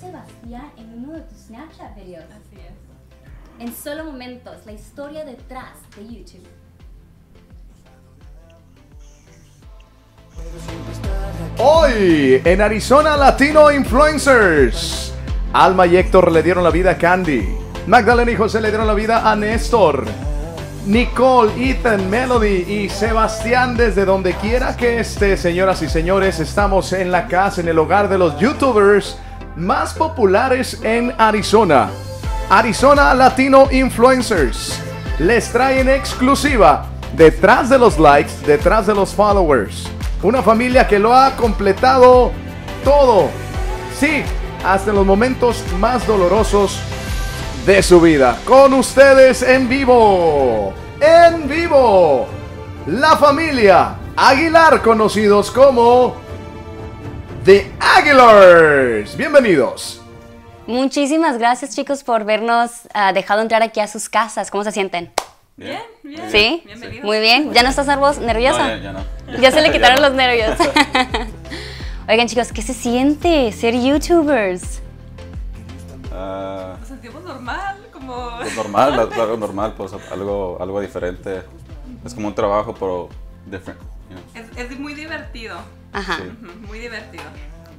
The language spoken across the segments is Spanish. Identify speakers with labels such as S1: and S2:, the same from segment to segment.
S1: Sebastián en uno de tus Snapchat videos.
S2: Así es.
S1: En solo momentos, la historia detrás de YouTube.
S3: Hoy, en Arizona Latino Influencers, Alma y Héctor le dieron la vida a Candy. Magdalena y José le dieron la vida a Néstor. Nicole, Ethan, Melody y Sebastián, desde donde quiera que esté, señoras y señores, estamos en la casa, en el hogar de los youtubers más populares en Arizona. Arizona Latino Influencers les trae en exclusiva, detrás de los likes, detrás de los followers, una familia que lo ha completado todo. Sí, hasta los momentos más dolorosos de su vida. Con ustedes en vivo, en vivo, la familia Aguilar, conocidos como The Aguilars. Bienvenidos.
S1: Muchísimas gracias, chicos, por vernos ah, dejado entrar aquí a sus casas. ¿Cómo se sienten?
S2: Bien, bien.
S1: ¿Sí?
S2: Bienvenidos.
S1: Muy bien. ¿Ya no estás nerviosa?
S4: No, ya, ya no.
S1: Ya se le quitaron los nervios. Oigan, chicos, ¿qué se siente ser youtubers?
S4: Ah,
S2: Nos sentimos normal, como...
S4: pues normal, algo normal, pues algo, algo diferente. Es como un trabajo, pero different.
S2: Es, es muy divertido.
S1: Ajá.
S4: Sí.
S2: Muy divertido.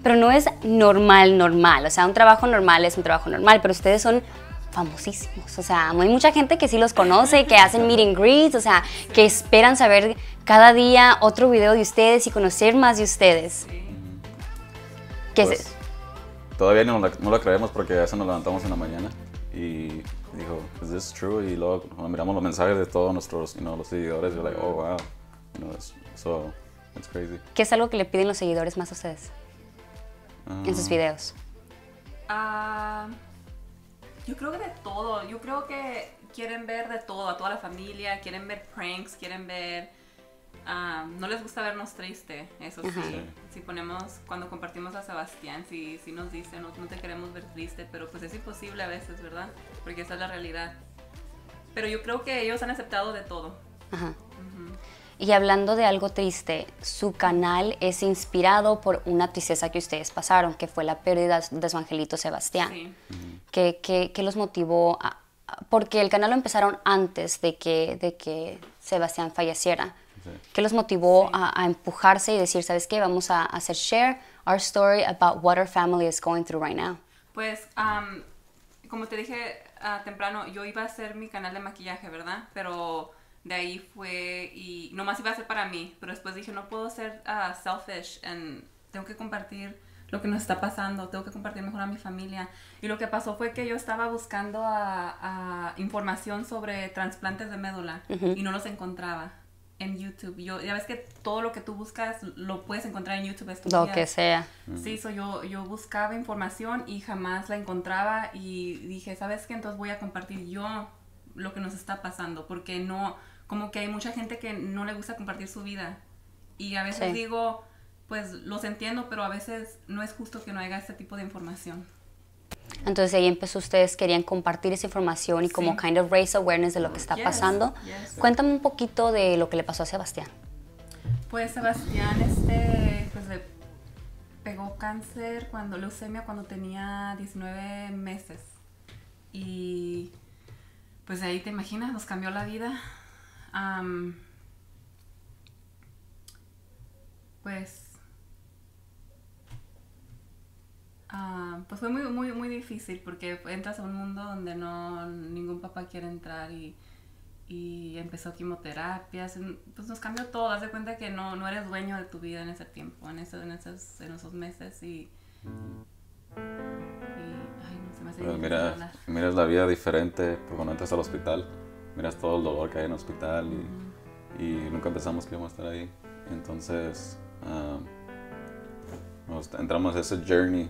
S1: Pero no es normal, normal. O sea, un trabajo normal es un trabajo normal, pero ustedes son famosísimos. O sea, hay mucha gente que sí los conoce, que hacen meet and greets, o sea, que esperan saber cada día otro video de ustedes y conocer más de ustedes. ¿Qué es
S4: Pues,
S1: eso?
S4: Todavía no, la- no lo creemos porque a veces nos levantamos en la mañana y dijo, ¿is this true? Y luego cuando miramos los mensajes de todos nuestros you know, los seguidores, you're like, oh wow. You know, so, it's crazy.
S1: ¿Qué es algo que le piden los seguidores más a ustedes en sus
S4: Ah,
S1: videos?
S2: Ah, yo creo que de todo. Yo creo que quieren ver de todo, a toda la familia. Quieren ver pranks, quieren ver... ah, no les gusta vernos triste, eso sí.
S1: Ajá.
S2: Si ponemos, cuando compartimos a Sebastián, si, si nos dicen, no, no te queremos ver triste, pero pues es imposible a veces, ¿verdad? Porque esa es la realidad. Pero yo creo que ellos han aceptado de todo.
S1: Ajá. Y hablando de algo triste, su canal es inspirado por una tristeza que ustedes pasaron, que fue la pérdida de su angelito Sebastián.
S2: Sí.
S1: ¿Qué, qué- qué los motivó? a- porque el canal lo empezaron antes de que, de que Sebastián falleciera.
S4: Sí.
S1: ¿Qué los motivó
S2: Sí.
S1: a, a empujarse y decir, ¿sabes qué? Vamos a hacer share our story about what our family is going through right now.
S2: Pues, am, como te dije ah, temprano, yo iba a hacer mi canal de maquillaje, ¿verdad? Pero de ahí fue y nomás iba a ser para mí. Pero después dije, no puedo ser ah, selfish, and tengo que compartir lo que nos está pasando, tengo que compartir mejor a mi familia. Y lo que pasó fue que yo estaba buscando a- a información sobre trasplantes de médula y no los encontraba en YouTube. Yo, ya ves que todo lo que tú buscas lo puedes encontrar en YouTube. estos
S1: Lo
S2: días.
S1: que sea.
S2: Sí, so yo, yo buscaba información y jamás la encontraba y dije, ¿sabes qué? Entonces voy a compartir yo lo que nos está pasando, porque no, como que hay mucha gente que no le gusta compartir su vida. Y a veces
S1: Sí.
S2: digo, pues los entiendo, pero a veces no es justo que no haya este tipo de información.
S1: Entonces ahí empezó, ustedes querían compartir esa información y como
S2: Sí.
S1: kind of raise awareness de lo que está
S2: Yes,
S1: pasando.
S2: yes.
S1: Cuéntame un poquito de lo que le pasó a Sebastián.
S2: Pues Sebastián, este, pues le pegó cáncer cuando, leucemia cuando tenía 19 meses. Y pues ahí te imaginas, nos cambió la vida. Am, pues, ah, pues fue muy, muy, muy difícil porque entras a un mundo donde no ningún papá quiere entrar y, y empezó quimioterapias, pues nos cambió todo, haz de cuenta que no, no eres dueño de tu vida en ese tiempo, en, eso, en, esos, en esos meses y, y ay, no se me hace
S4: Pero
S2: hablar.
S4: miras la vida diferente pues, cuando entras al hospital. Miras todo el dolor que hay en el hospital y, y nunca pensamos que íbamos a estar ahí. Entonces, ah, nos- entramos a ese journey.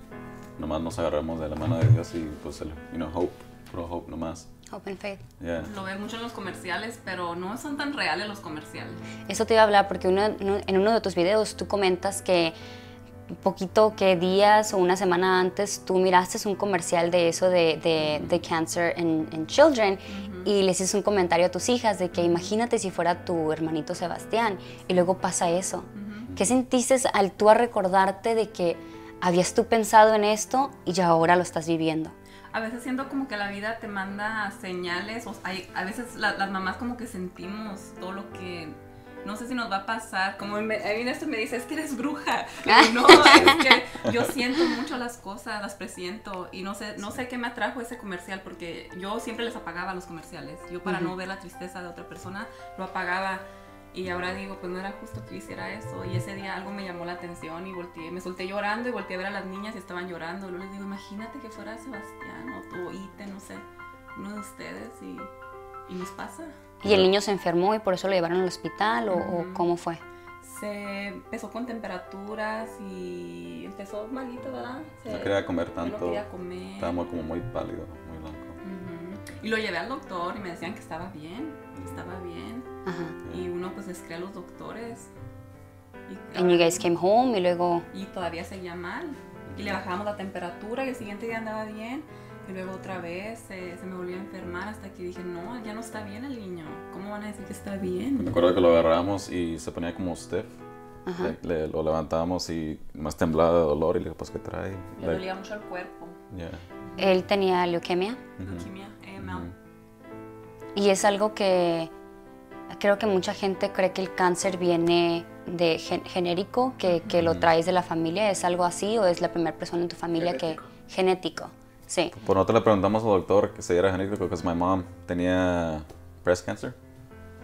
S4: Nomás nos agarramos de la mano de Dios y pues el, you know, hope, puro hope nomás.
S1: Open Faith.
S4: Yeah.
S2: Lo ves mucho en los comerciales, pero no son tan reales los comerciales.
S1: Eso te iba a hablar porque uno- en uno de tus videos tú comentas que un poquito que días o una semana antes tú miraste un comercial de eso de, de, de cancer en, en children y le hiciste un comentario a tus hijas de que imagínate si fuera tu hermanito Sebastián y luego pasa eso. ¿Qué sentiste al tú a recordarte de que habías tú pensado en esto y ya ahora lo estás viviendo?
S2: A veces siento como que la vida te manda señales, o hay, a veces la- las mamás como que sentimos todo lo que no sé si nos va a pasar, como me, a mí esto me dice, es que eres bruja, Pero no, es que yo siento mucho las cosas, las presiento y no sé, no sé qué me atrajo ese comercial porque yo siempre les apagaba los comerciales, yo para no ver la tristeza de otra persona lo apagaba y ahora digo, pues no era justo que hiciera eso. Y ese día algo me llamó la atención y volteé, me solté llorando y volteé a ver a las niñas y estaban llorando. Luego les digo, imagínate que fuera Sebastián o tú, Ite, no sé, uno de ustedes y, y nos pasa.
S1: ¿Y el niño se enfermó y por eso lo llevaron al hospital o, o cómo fue?
S2: Se empezó con temperaturas y empezó malito, ¿verdad? Se-
S4: No quería comer
S2: ya No
S4: tanto.
S2: quería comer.
S4: Estaba como muy pálido, muy blanco.
S2: Ujú. Y lo llevé al doctor y me decían que estaba bien, que estaba bien.
S1: Ajá.
S2: Y uno pues les cree a los doctores. Y,
S1: And you guys came home y luego...
S2: y todavía seguía mal. Y le bajamos la temperatura y el siguiente día andaba bien. Y luego otra vez eh, se me volvió a enfermar hasta que dije, no, ya no está bien el niño. ¿Cómo van a decir que está
S4: Me
S2: bien?
S4: acuerdo que lo agarramos y se ponía como stiff.
S1: Ajá.
S4: Le- le- lo levantábamos y más temblaba de dolor y le dije, pues, ¿qué trae?
S2: Le
S4: Like,
S2: dolía mucho el cuerpo.
S4: yeah.
S1: Él tenía leucemia
S2: Leucemia, AML.
S1: y es algo que creo que mucha gente cree que el cáncer viene de gen- genérico, que, que lo traes de la familia. ¿Es algo así o es la primera persona en tu familia que... Genético. Sí.
S4: Por nosotros le preguntamos al doctor que se era genético porque mi mamá tenía breast cancer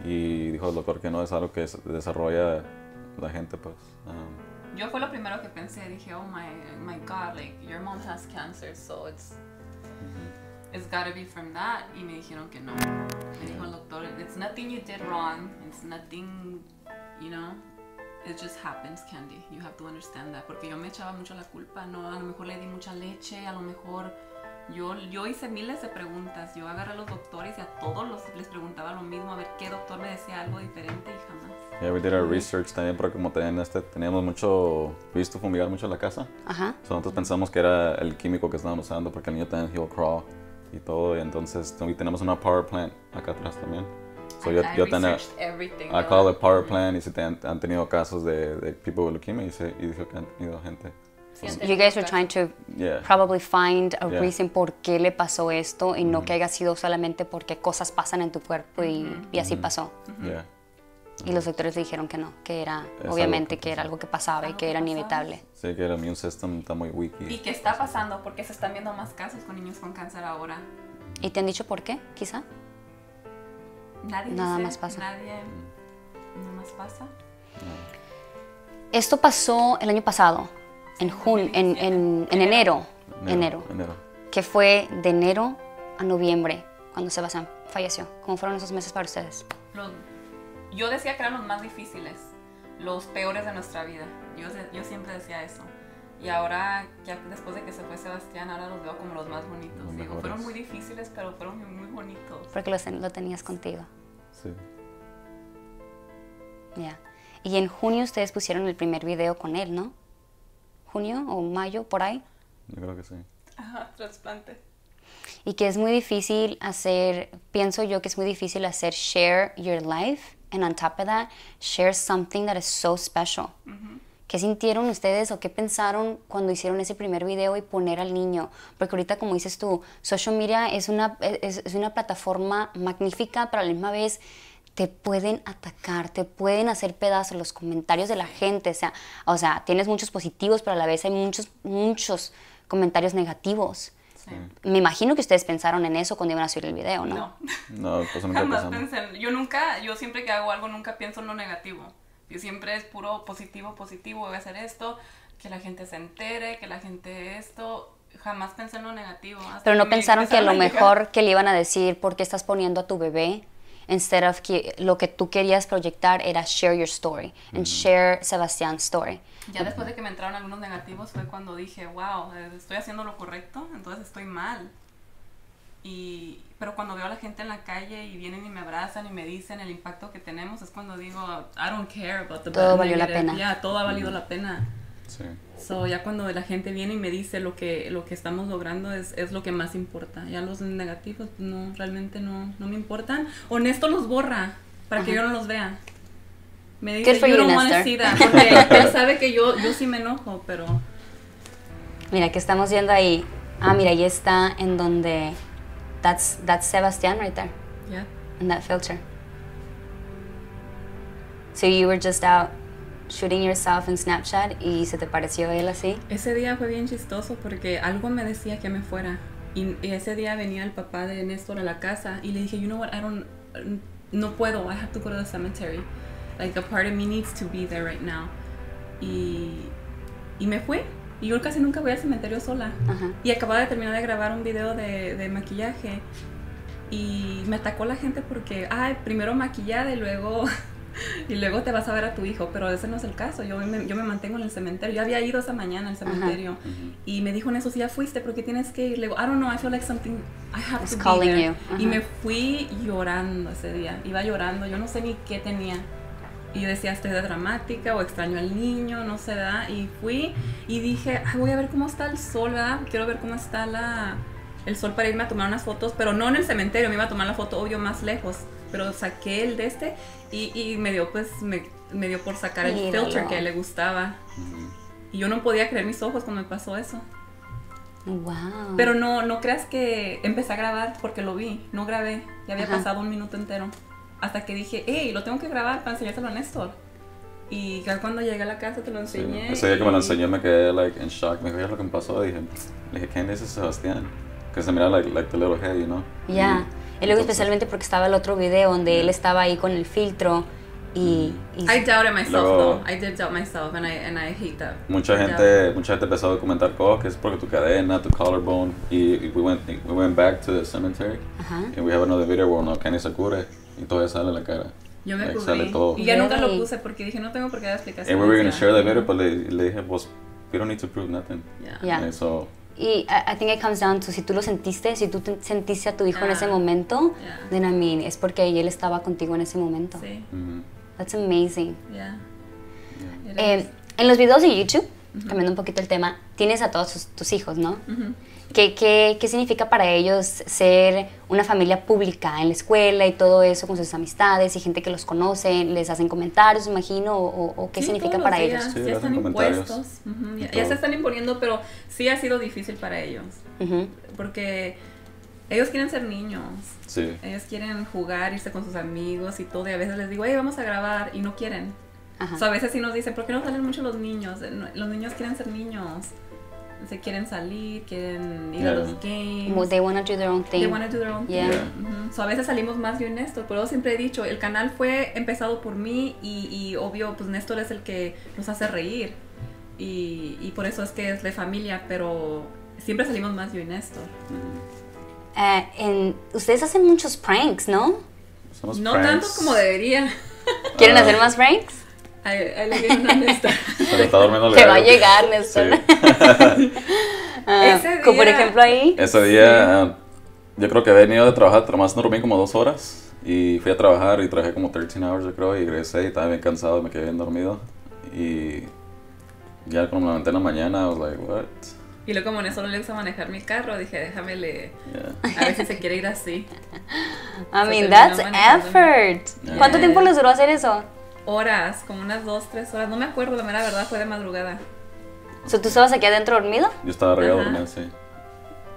S4: y dijo el doctor que no es algo que se desarrolla la gente, pues. um,
S2: Yo fue lo primero que pensé, dije, oh my, my God, like your mom has cancer, so it's it's gotta be from that. Y me dijeron que no. Me dijo el doctor, it's nothing you did wrong, it's nothing, you know, it just happens, Candy. You have to understand that. Porque yo me echaba mucho la culpa, no, a lo mejor le di mucha leche, a lo mejor yo, yo hice miles de preguntas. Yo agarré a los doctores y a todos los, les preguntaba lo mismo, a ver qué doctor me decía algo diferente y jamás.
S4: yeah, we did our research también porque como tenían este, teníamos mucho, visto fumigar mucho la casa.
S1: Ajá.
S4: So, nosotros pensamos que era el químico que estaban usando porque el niño también heel crawl y todo. Y entonces también tenemos una power plant acá atrás también. So, yo,
S2: I
S4: yo tenía. I call it power plant y si te han, han tenido casos de, de people with leukemia y, se, y dijo que han tenido gente.
S1: You guys were
S2: casos.
S1: trying to
S4: Yeah.
S1: probably find a
S4: Yeah.
S1: reason por qué le pasó esto y no que haya sido solamente porque cosas pasan en tu cuerpo y, y así pasó.
S4: Yeah.
S1: Y los doctores le dijeron que no, que era
S4: Es
S1: obviamente
S4: que
S1: que era algo que pasaba y que
S2: que
S1: era
S2: pasaba.
S1: inevitable.
S4: Sí, que el immune system está muy weak.
S2: ¿Y qué está pasando? Porque se están viendo más casos con niños con cáncer ahora.
S1: ¿Y te han dicho por qué, quizá?
S2: Nadie
S1: Nada
S2: dice,
S1: más pasa.
S2: Nadie. Nada más pasa.
S1: Esto pasó el año pasado, en junio, en, en- en enero, enero,
S4: Enero.
S1: que fue de enero a noviembre cuando Sebastián falleció. ¿Cómo fueron esos meses para ustedes?
S2: Los- yo decía que eran los más difíciles, los peores de nuestra vida. Yo, yo siempre decía eso. Y ahora, ya después de que se fue Sebastián, ahora los veo como los más bonitos.
S4: Los
S2: Digo, fueron muy difíciles, pero fueron muy, bonitos.
S1: Porque lo, ten- lo tenías contigo.
S4: Sí.
S1: Ya. Y en junio ustedes pusieron el primer video con él, ¿no? ¿Junio o mayo, por ahí?
S4: Yo creo que sí.
S2: Ajá, trasplante.
S1: Y que es muy difícil hacer, pienso yo que es muy difícil hacer share your life and on top of that, share something that is so special. ¿Qué sintieron ustedes o qué pensaron cuando hicieron ese primer video y poner al niño? Porque ahorita, como dices tú, social media es una, es, es una plataforma magnífica, pero a la misma vez te pueden atacar, te pueden hacer pedazos los comentarios de la gente. O sea, o sea, tienes muchos positivos, pero a la vez hay muchos, muchos comentarios negativos.
S2: Sí.
S1: Me imagino que ustedes pensaron en eso cuando iban a subir el video, ¿no?
S2: No.
S4: No, pues nunca
S2: Jamás pensé, en- yo nunca, yo siempre que hago algo nunca pienso en lo negativo. Yo siempre es puro positivo, positivo, voy a hacer esto, que la gente se entere, que la gente esto. Jamás pensé en lo negativo. hasta
S1: Pero no
S2: me
S1: pensaron que a lo mejor que le iban a decir por qué estás poniendo a tu bebé instead of que lo que tú querías proyectar era share your story and share Sebastián's story.
S2: Ya después de que me entraron algunos negativos fue cuando dije, wow, eh, estoy haciendo lo correcto, entonces estoy mal. Y, pero cuando veo a la gente en la calle y vienen y me abrazan y me dicen el impacto que tenemos, es cuando digo, I don't care about the
S1: Todo valió la
S2: negative".
S1: pena.
S2: Ya, todo ha valido la pena.
S4: Sí.
S2: So, ya cuando la gente viene y me dice lo que, lo que estamos logrando es, es lo que más importa. Ya los negativos, pues, no, realmente no, no me importan. Honesto los borra para que yo no los vea. Me dice,
S1: Good for
S2: you
S1: you,
S2: don't wanna
S1: Nestor."
S2: see that", Porque él sabe que yo, yo sí me enojo, pero...
S1: Mira, que estamos viendo ahí. Ah, mira, ahí está en donde. That's, that's Sebastián right there,
S2: Yeah.
S1: in that filter. So you were just out shooting yourself in Snapchat y se te pareció él así.
S2: Ese día fue bien chistoso porque algo me decía que me fuera. Y, y ese día venía el papá de Néstor a la casa y le dije, you know what, I don't, no puedo, I have to go to the cemetery. Like a part of me needs to be there right now. Y, y me fui. Y yo casi nunca voy al cementerio sola.
S1: Ajá.
S2: Y acababa de terminar de grabar un video de, de maquillaje. Y me atacó la gente porque, ay, primero maquillada y luego, y luego te vas a ver a tu hijo. Pero ese no es el caso. Yo me, yo me mantengo en el cementerio. Yo había ido esa mañana al cementerio. Y me dijo en eso, si ya fuiste, ¿por qué tienes que ir? Le digo, I don't know, I feel like something, I have
S1: It's
S2: to
S1: calling
S2: be there.
S1: you.
S2: Y
S1: Ajá.
S2: me fui llorando ese día. Iba llorando, yo no sé ni qué tenía. Y yo decía, estoy de dramática o extraño al niño, no sé, ¿verdad? Y fui y dije, "Ay, voy a ver cómo está el sol, ¿verdad? Quiero ver cómo está la, el sol para irme a tomar unas fotos, pero no en el cementerio, me iba a tomar la foto, obvio, más lejos. Pero saqué el de este y, y me dio, pues, me, me dio por sacar el
S1: Míralo.
S2: filter que le gustaba. Y yo no podía creer mis ojos cuando me pasó eso.
S1: Wow.
S2: Pero no, no creas que empecé a grabar porque lo vi, no grabé, ya había
S1: Ajá.
S2: pasado un minuto entero. Hasta que dije, hey, lo tengo que grabar para enseñárselo a Néstor. Y ya cuando llegué a la casa te lo
S4: Sí.
S2: enseñé.
S4: Ese día que me lo
S2: y-
S4: enseñó me quedé like in shock. Me dijo, "¿Qué es lo que me pasó? Dije, le dije, ¿quién es ese Sebastián? Que se mira like, like the little head, you know?
S1: Ya.
S4: Y-
S1: Y luego
S4: entonces-
S1: especialmente porque estaba el otro video donde él estaba ahí con el filtro y... y-
S2: I doubted myself
S4: Luego-
S2: though. I did doubt myself and I, and I hate that.
S4: Mucha
S2: I
S4: gente, mucha gente empezó a comentar oh, que es porque tu cadena, tu collarbone. Y, y we, went, we went back to the cemetery.
S1: Ajá.
S4: And we have another video where no Kenny se cubre y todo sale en la cara.
S2: Yo me
S4: Like,
S2: cubrí.
S4: sale todo.
S2: Y ya nunca lo puse porque dije, no tengo por qué dar explicaciones.
S4: And we were gonna
S2: ya.
S4: share the video, but le, le dije, pues, we don't need to prove nothing.
S2: Yeah.
S1: Yeah.
S4: And so,
S1: Y I, I think it comes down to si tú lo sentiste, si tú te- sentiste a tu hijo en
S2: Ah.
S1: ese momento,
S2: Yeah.
S1: then I mean, es porque él estaba contigo en ese momento.
S2: Sí,
S4: mhm.
S1: That's amazing.
S2: yeah.
S1: Eh, en los videos de YouTube, cambiando un poquito el tema, tienes a todos tus, tus hijos, ¿no? ¿Qué, qué, qué significa para ellos ser una familia pública en la escuela y todo eso con sus amistades y gente que los conoce? ¿Les hacen comentarios, imagino? ¿O, o- qué
S2: Sí,
S1: significa
S2: todos
S1: para
S2: los
S1: ellos?
S2: días,
S4: Sí,
S2: ya están impuestos. Ujú,
S4: Y
S2: Ya, ya se están imponiendo, pero sí ha sido difícil para ellos.
S1: Ujú.
S2: Porque ellos quieren ser niños.
S4: sí.
S2: Ellos quieren jugar, irse con sus amigos y todo. Y a veces les digo, hey, vamos a grabar. Y no quieren.
S1: Ajá.
S2: O sea, a veces sí nos dicen, ¿por qué no salen mucho los niños? Los niños quieren ser niños. Se quieren salir, quieren ir a
S4: Yeah.
S2: los games.
S1: Como they want to do their own thing.
S2: They wanna do their own
S1: Yeah.
S2: thing. Ujú. So, a veces salimos más yo y Néstor, pero yo siempre he dicho, el canal fue empezado por mí y, y obvio, pues Néstor es el que nos hace reír. Y, y por eso es que es de familia, pero siempre salimos más yo y Néstor.
S1: Eh, en- ustedes hacen muchos pranks, ¿no?
S4: Somos
S2: no
S4: pranks.
S2: tanto como debería.
S1: ¿Quieren
S4: Ah.
S1: hacer más pranks?
S2: Ahí, ahí le viene una Néstor.
S4: Se le está durmiendo el
S1: Que va a llegar, Néstor.
S4: Sí.
S1: Ah,
S2: Ese
S1: como por
S2: día-
S1: ejemplo ahí.
S4: Ese día, ah, yo creo que he venido de trabajar, nomás dormí como dos horas. Y fui a trabajar y trabajé como 13 hours, yo creo. Y regresé y estaba bien cansado y me quedé bien dormido. Y ya me levanté en la mañana, I was like, what?
S2: Y luego como Néstor no le gusta manejar mi carro, dije, déjame le...
S4: Yeah.
S2: A ver si se quiere ir así.
S1: I mean, that's effort.
S4: Yeah.
S1: ¿Cuánto tiempo les duró hacer eso?
S2: Horas, como unas dos, tres horas. No me acuerdo, la mera verdad, fue de madrugada.
S1: So, ¿Tú estabas aquí adentro dormido?
S4: Yo estaba arriba dormido, sí.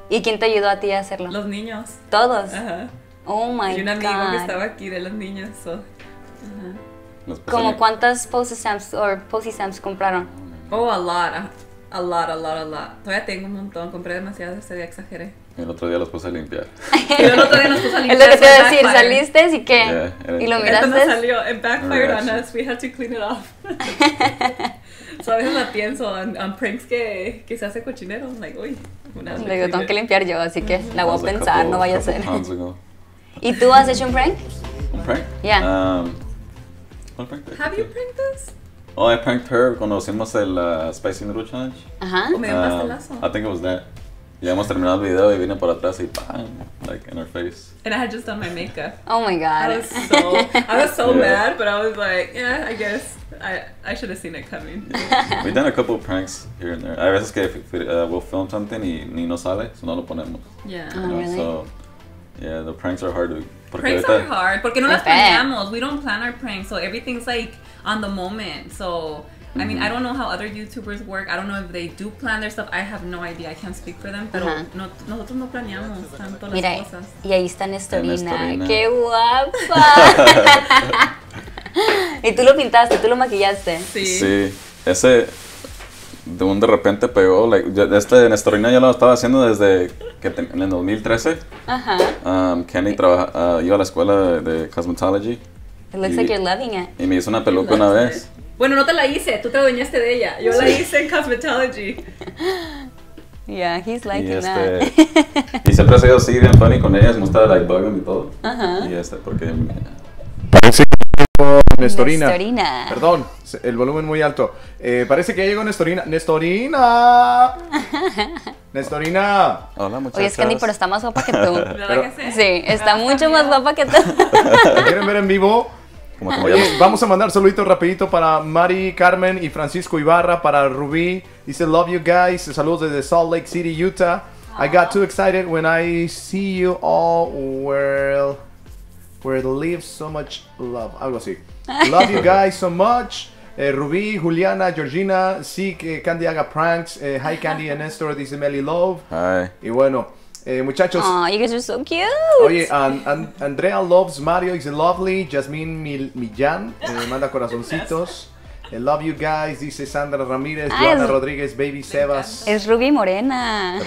S1: ¿Y quién te ayudó a ti a hacerlo?
S2: Los niños.
S1: Todos.
S2: Ajá.
S1: Oh my
S2: y un amigo
S1: god.
S2: que estaba aquí de los niños. so. Ajá.
S1: ¿Como cuántas posy stamps o stamps compraron?
S2: Oh, a lot. A, a lot, a lot, a lot. Todavía tengo un montón. Compré demasiadas ese día, exageré.
S4: El otro día los puse a limpiar.
S2: El otro día nos puso a
S1: Es
S2: limpiar.
S1: lo que te iba a decir, saliste y qué?
S4: Yeah,
S1: y lo
S2: Esto no
S1: miraste.
S2: salió. It backfired on us. We had to clean it off. so a veces la pienso en, en pranks que, que se hace cochinero. Like, uy. una vez
S1: Le digo, tengo que limpiar yo, así que la voy a pensar,
S4: couple-
S1: no vaya a ser. ¿Y tú has hecho un prank?
S4: Un prank?
S1: Yeah.
S4: Um, ¿Cuál prank?
S2: Have you pranked us?
S4: Oh, I pranked her cuando hicimos el uh, Spicy Noodle Challenge.
S1: Ajá.
S2: ¿O me dio un
S4: Um,
S2: pastelazo?
S4: I think it was that. Ya hemos terminado el video y vine por atrás y ¡pam! Like in her face.
S2: And I had just done my makeup.
S1: Oh my
S2: I
S1: god.
S2: was so I was so
S4: Yeah.
S2: mad, but I was like, yeah, I guess I I should have seen it coming.
S4: We've done a couple of pranks here and there. Hay veces que uh, we'll film something y ni nos sale, so no lo ponemos.
S2: Yeah.
S1: Ah,
S4: You know,
S1: really?
S4: So, yeah, the pranks are hard to... Porque
S2: Pranks
S4: ahorita-
S2: are hard porque no las
S1: I
S2: planeamos. We don't plan our pranks, so everything's like on the moment. So, I mean, I don't know how other YouTubers work. I don't know if they do plan their stuff. I have no idea. I can't speak for them. Pero
S1: Ajá.
S2: no, nosotros no planeamos tanto las
S1: Mira,
S2: cosas.
S1: y ahí está Nestorina.
S4: Nestorina.
S1: ¡Qué guapa! y tú lo pintaste, tú lo maquillaste.
S2: Sí.
S4: Sí, ese de un de repente pegó. Like, yo- este Nestorina ya lo estaba haciendo desde que te- en el 2013.
S1: Ajá.
S4: Um, Kenny trabaja, ah, iba a la escuela de, de cosmetology
S1: It looks
S4: Y-
S1: like you're loving it.
S4: y me hizo una peluca una vez.
S2: Bueno, no te la hice, tú te adueñaste de ella. Yo la
S4: Sí.
S2: hice en cosmetology.
S1: Yeah, he's
S4: Y,
S1: liking
S4: este,
S1: that.
S4: y siempre ha sido así, bien funny con ellas, me gusta like bugging y todo.
S1: Ajá.
S4: Y este, porque
S3: Parece que llegó Nestorina.
S1: Nestorina.
S3: Perdón, el volumen muy alto. Eh, parece que ya llegó Nestorina. ¡Nestorina! ¡Nestorina!
S4: Hola muchachos.
S1: Oye, es Candy, pero está más guapa que tú.
S2: ¿Verdad
S3: Pero-
S2: que sí?
S1: Sí, está mucho más guapa que tú.
S3: ¿Me quieren ver en vivo?
S4: Como,
S3: Oye, vamos a mandar saluditos rapidito para Mari, Carmen y Francisco Ibarra, para Rubí. Dice, love you guys. Saludos desde Salt Lake City, Utah. I got too excited when I see you all where, where lives so much love. Algo así. Love you guys so much. Eh, Rubí, Juliana, Georgina, sí que Candy haga pranks. Eh, hi Candy and Nestor, dice Melly Love.
S4: Hi.
S3: Y bueno, eh, muchachos.
S1: Oh, you guys are so cute.
S3: Oye, An- An- Andrea loves Mario, dice lovely. Jasmine Mil- Millán, eh, manda corazoncitos. Eh, love you guys, dice Sandra Ramírez,
S1: Ah,
S3: Joana
S1: es-
S3: Rodríguez, Baby Sebas.
S1: Es Ruby Morena.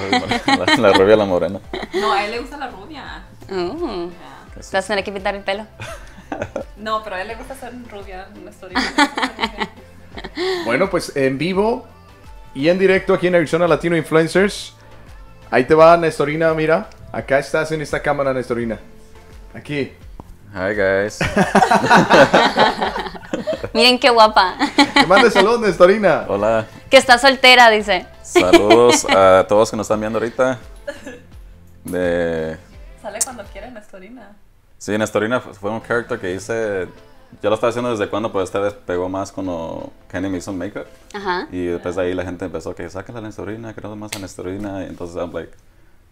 S4: La, la rubia la morena.
S2: No, a él le gusta la rubia.
S1: Oh.
S2: Ya.
S1: Te vas a tener que pintar el pelo.
S2: No, pero a él le gusta ser rubia. Una historia.
S3: Bueno, pues en vivo y en directo aquí en Arizona Latino Influencers. Ahí te va, Nestorina, mira. Acá estás en esta cámara, Nestorina. Aquí.
S4: Hi guys.
S1: Miren qué guapa.
S3: Te mande saludos, Nestorina.
S4: Hola.
S1: Que está soltera, dice.
S4: Saludos a todos que nos están viendo ahorita. De
S2: Sale cuando quiere Nestorina.
S4: Sí, Nestorina fue fue un character que hice. Yo lo estaba haciendo desde cuando, pero esta vez pegó más cuando Kenny me hizo un makeup.
S1: Ajá.
S4: Y después de ahí la gente empezó que sáquenla a Nestorina, queremos más a Nestorina. Y entonces, I'm like,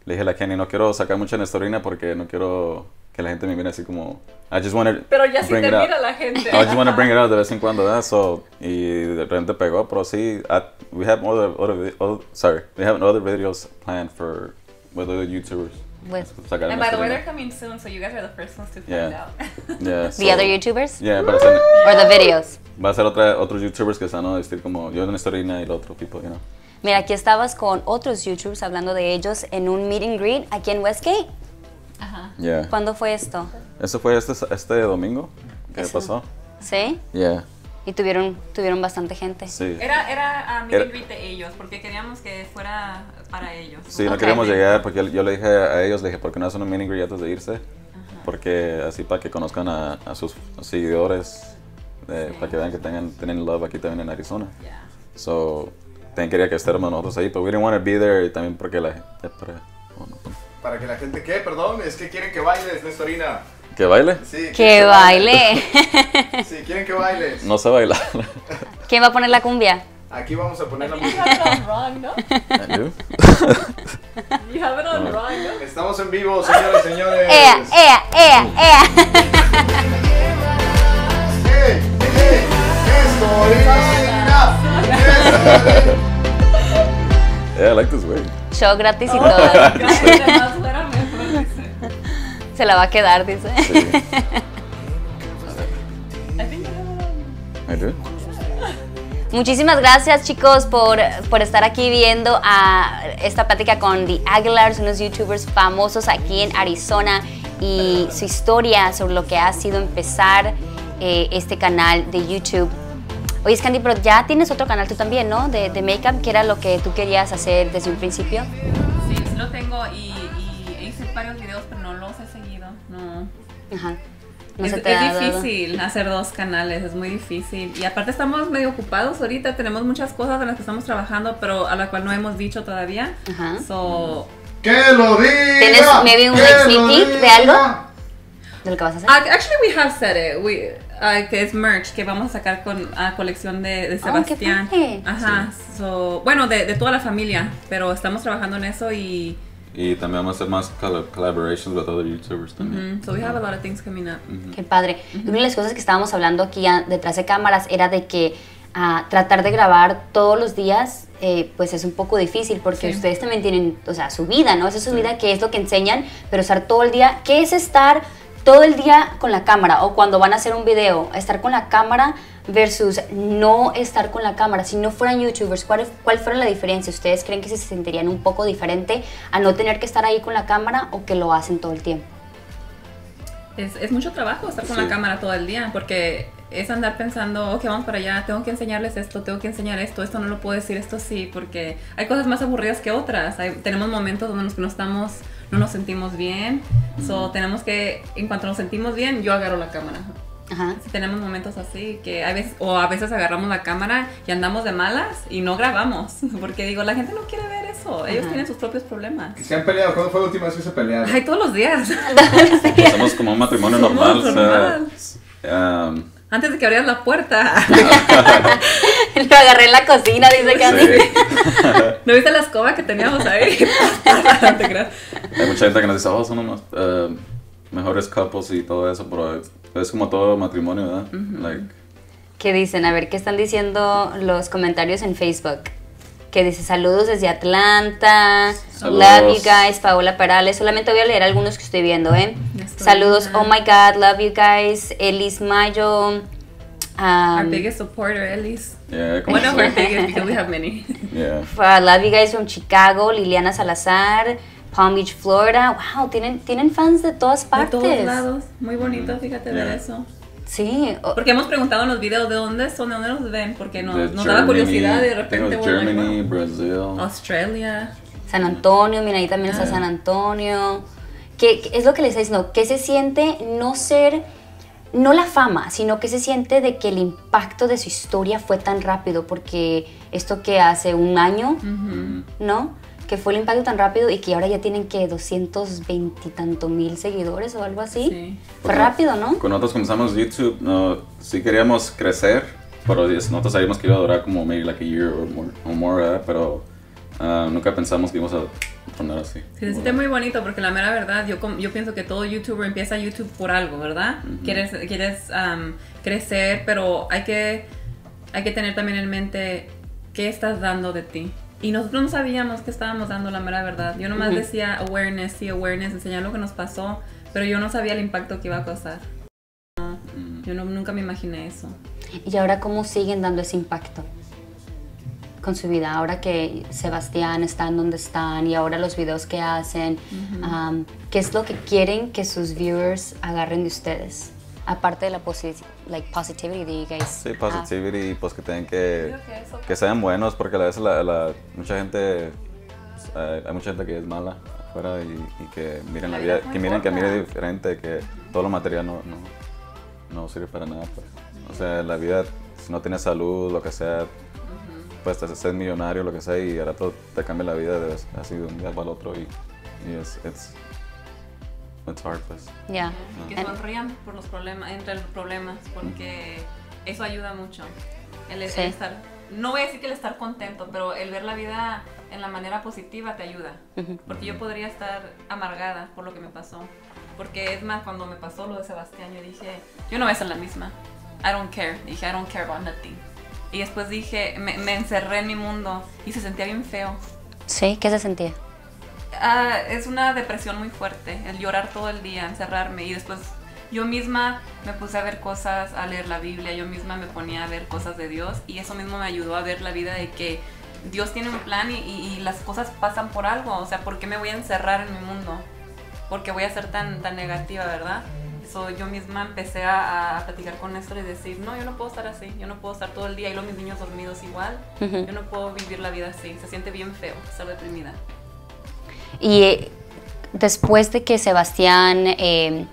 S4: le dije a Kenny, no quiero sacar mucha Nestorina porque no quiero que la gente me mire así como. I just want to
S2: Pero ya sí
S4: bring
S2: te
S4: it out.
S2: mira la gente.
S4: I just want to bring it out de vez en cuando, ¿verdad? So, y de repente pegó, pero sí, I- we have other, other, other, sorry, we have other videos planned for with other YouTubers.
S1: With
S4: Sacar
S2: And by the way, they're coming soon, so you guys are the first ones to find
S4: Yeah.
S2: out.
S4: Yeah,
S1: the
S4: so-
S1: other YouTubers?
S4: Yeah, va a ser,
S1: Or the videos?
S4: va a ser otra, otros YouTubers que se van a vestir como yo en Nestorina y el otro people, you know.
S1: Mira, aquí estabas con otros YouTubers hablando de ellos en un meet and greet aquí en Westgate.
S2: Ajá.
S4: Yeah.
S1: ¿Cuándo fue esto?
S4: Eso fue este, este domingo que
S1: Eso.
S4: pasó.
S1: ¿Sí?
S4: Yeah,
S1: Y tuvieron, tuvieron bastante gente.
S4: sí.
S2: Era, era a meet
S4: Era-
S2: de ellos, porque queríamos que fuera para ellos.
S4: Sí, no
S1: Ok.
S4: queríamos llegar porque yo, le dije a ellos, le dije, ¿por qué no hacen un mini antes de irse? Porque así para que conozcan a, a sus seguidores, eh, para que vean que tengan, tienen love aquí también en Arizona.
S2: Yeah.
S4: So, también quería que estemos nosotros ahí, pero we didn't want to be there y también porque la gente... para- oh, no, no.
S3: Para que la gente, ¿qué? Perdón, es que quieren que bailes, Nestorina.
S4: ¿Que baile?
S3: Sí,
S1: ¡Que baile!
S3: Sí, quieren que bailes.
S4: No sé bailar.
S1: ¿Quién va a poner la cumbia?
S3: Aquí vamos a poner la
S2: You
S3: música.
S2: have it on wrong, ¿no?
S4: I do.
S2: You have it on wrong, ¿no?
S3: Estamos en vivo, señores, señores.
S1: ¡Ea, ea, ea, ea!
S3: ¡Eh, eh! ¡Nestorina!
S4: Yeah, I like this way.
S1: Show gratis y
S2: Oh,
S1: todo. Se la va a quedar, dice.
S4: Sí,
S2: I
S4: do.
S1: Muchísimas gracias chicos por, por estar aquí viendo a esta plática con The Aguilars, unos youtubers famosos aquí en Arizona y su historia sobre lo que ha sido empezar eh, este canal de YouTube. Oye, Candy, pero ya tienes otro canal tú también, ¿no? De, de Makeup, que era lo que tú querías hacer desde un principio.
S2: Sí, sí lo tengo y No.
S1: Ajá. No
S2: es
S1: se te
S2: es
S1: dado.
S2: difícil hacer dos canales, es muy difícil. Y aparte estamos medio ocupados ahorita, tenemos muchas cosas en las que estamos trabajando, pero a la cual no hemos dicho todavía.
S1: Ajá.
S2: So,
S3: ¡Que lo diga!
S1: ¿Tienes maybe un
S3: ¡Que
S1: like,
S3: lo
S1: sneak de algo? ¿De lo que vas a hacer?
S2: ac- actually we have said it. We, uh, que es merch que vamos a sacar con a colección de, de
S1: Oh, qué
S2: Sebastián. Ajá. So, bueno, de, de toda la familia, pero estamos trabajando en eso y
S4: Y también vamos a hacer más colla- collaborations with other YouTubers también.
S2: Mm, so we have a lot of things coming up.
S1: Qué padre. Una de las cosas que estábamos hablando aquí detrás de cámaras era de que ah, tratar de grabar todos los días, eh, pues es un poco difícil porque
S2: Sí.
S1: ustedes también tienen, o sea, su vida, ¿no? Esa es su vida, que es lo que enseñan, pero estar todo el día, ¿qué es estar todo el día con la cámara? O cuando van a hacer un video, estar con la cámara versus no estar con la cámara. Si no fueran YouTubers, ¿cuál, cuál fuera la diferencia? ¿Ustedes creen que se sentirían un poco diferente a no tener que estar ahí con la cámara o que lo hacen todo el tiempo?
S2: Es, es mucho trabajo estar con
S4: Sí.
S2: la cámara todo el día porque es andar pensando, ok, vamos para allá, tengo que enseñarles esto, tengo que enseñar esto, esto no lo puedo decir, esto sí, porque hay cosas más aburridas que otras. Hay- tenemos momentos donde nos, no estamos, no nos sentimos bien, so tenemos que, en cuanto nos sentimos bien, yo agarro la cámara.
S1: Ajá.
S2: Sí, tenemos momentos así que a veces o a veces agarramos la cámara y andamos de malas y no grabamos porque digo la gente no quiere ver eso ellos
S1: Ajá.
S2: tienen sus propios problemas
S3: ¿Se han peleado? ¿Cuándo fue la última vez que se pelearon?
S2: ay todos los días
S4: Pues somos como un matrimonio
S2: Somos
S4: normal. o
S2: normal.
S4: sea, um,
S2: antes de que abrieras la puerta
S1: Lo agarré en la cocina, dice Candy.
S4: sí.
S2: ¿No viste la escoba que teníamos ahí? No te creas.
S4: Hay mucha gente que nos dice, oh, son unos eh, mejores couples y todo eso, pero es, es como todo matrimonio, ¿verdad? Like,
S1: ¿Qué dicen? A ver, ¿qué están diciendo los comentarios en Facebook? Que dice saludos desde Atlanta.
S4: Saludos.
S1: Love you guys, Paola Perales. Solamente voy a leer algunos que estoy viendo, ¿eh?
S2: Estoy
S1: Saludos,
S2: viendo.
S1: oh my god, love you guys. Elis Mayo.
S2: Our
S1: Um,
S2: biggest supporter, Ellis.
S4: yeah, como
S2: One of our biggest because we have many.
S4: yeah.
S1: uh, love you guys from Chicago. Liliana Salazar. Palm Beach, Florida. Wow, tienen, tienen fans de todas
S2: De
S1: partes.
S2: todos lados. Muy bonito, fíjate ver
S4: Yeah.
S2: eso.
S1: Sí.
S2: Porque hemos preguntado en los videos de dónde son, de dónde nos ven, porque nos,
S4: De
S2: nos daba curiosidad y de
S4: I
S2: repente, like,
S4: Germany,
S2: wow.
S4: Brazil.
S2: Australia.
S1: San Antonio, mira, ahí también está
S2: Ah.
S1: San Antonio. ¿Qué, qué es lo que les está diciendo? ¿Qué se siente no ser, no la fama, sino que se siente de que el impacto de su historia fue tan rápido? Porque esto que hace un año, ¿no? Que fue el impacto tan rápido y que ahora ya tienen que 220 y tanto mil seguidores o algo así.
S2: Sí.
S1: Fue rápido, ¿no?
S4: Cuando nosotros comenzamos YouTube, no, sí queríamos crecer, pero nosotros sabíamos que iba a durar como maybe like a year or more, or more, ¿verdad? pero ah, nunca pensamos que íbamos a poner así.
S2: Sí, se siente muy bonito porque la mera verdad, yo, yo pienso que todo youtuber empieza YouTube por algo, ¿verdad? Quieres, quieres am, crecer, pero hay que, hay que tener también en mente qué estás dando de ti. Y nosotros no sabíamos que estábamos dando la mera verdad. Yo nomás
S1: Ujú.
S2: decía awareness, sí, awareness, enseñar lo que nos pasó, pero yo no sabía el impacto que iba a causar. No, yo no- nunca me imaginé eso.
S1: Y ahora, ¿cómo siguen dando ese impacto con su vida? Ahora que Sebastián está en donde están y ahora los videos que hacen, um, ¿qué es lo que quieren que sus viewers agarren de ustedes? Aparte de la posi- like, positivity de you guys.
S4: Sí,
S1: have.
S4: positivity, pues que tengan que,
S2: que
S4: sean buenos, porque a veces la, la- mucha gente, eh, hay mucha gente que es mala afuera y, y que miren
S2: La
S4: la
S2: vida
S4: que miren que
S2: corta.
S4: mire diferente, que todo lo material no, no, no sirve para nada. Pues. O sea, la vida, si no tienes salud, lo que sea, pues te haces millonario, lo que sea, y ahora todo te cambia la vida de, así de un día para el otro y, y es it's, it's hard, pues.
S1: Yeah.
S2: que
S1: And-
S2: sonrían por los problemas, entre los problemas, porque eso ayuda mucho. El, el
S1: Sí.
S2: estar, no voy a decir que el estar contento, pero el ver la vida en la manera positiva te ayuda. Porque yo podría estar amargada por lo que me pasó. Porque es más, cuando me pasó lo de Sebastián, yo dije, yo no voy a ser la misma. I don't care. Dije, I don't care about nothing. Y después dije, me, me encerré en mi mundo y se sentía bien feo.
S1: Sí, ¿qué se sentía?
S2: Ah, es una depresión muy fuerte, el llorar todo el día, encerrarme y después yo misma me puse a ver cosas, a leer la Biblia, yo misma me ponía a ver cosas de Dios y eso mismo me ayudó a ver la vida de que Dios tiene un plan y, y- y las cosas pasan por algo, o sea, ¿por qué me voy a encerrar en mi mundo? Porque voy a ser tan, tan negativa, ¿verdad? So, yo misma empecé a, a platicar con Néstor y decir, no, yo no puedo estar así, yo no puedo estar todo el día y luego mis niños dormidos igual, yo no puedo vivir la vida así, se siente bien feo estar deprimida.
S1: Y eh, después de que Sebastián eh,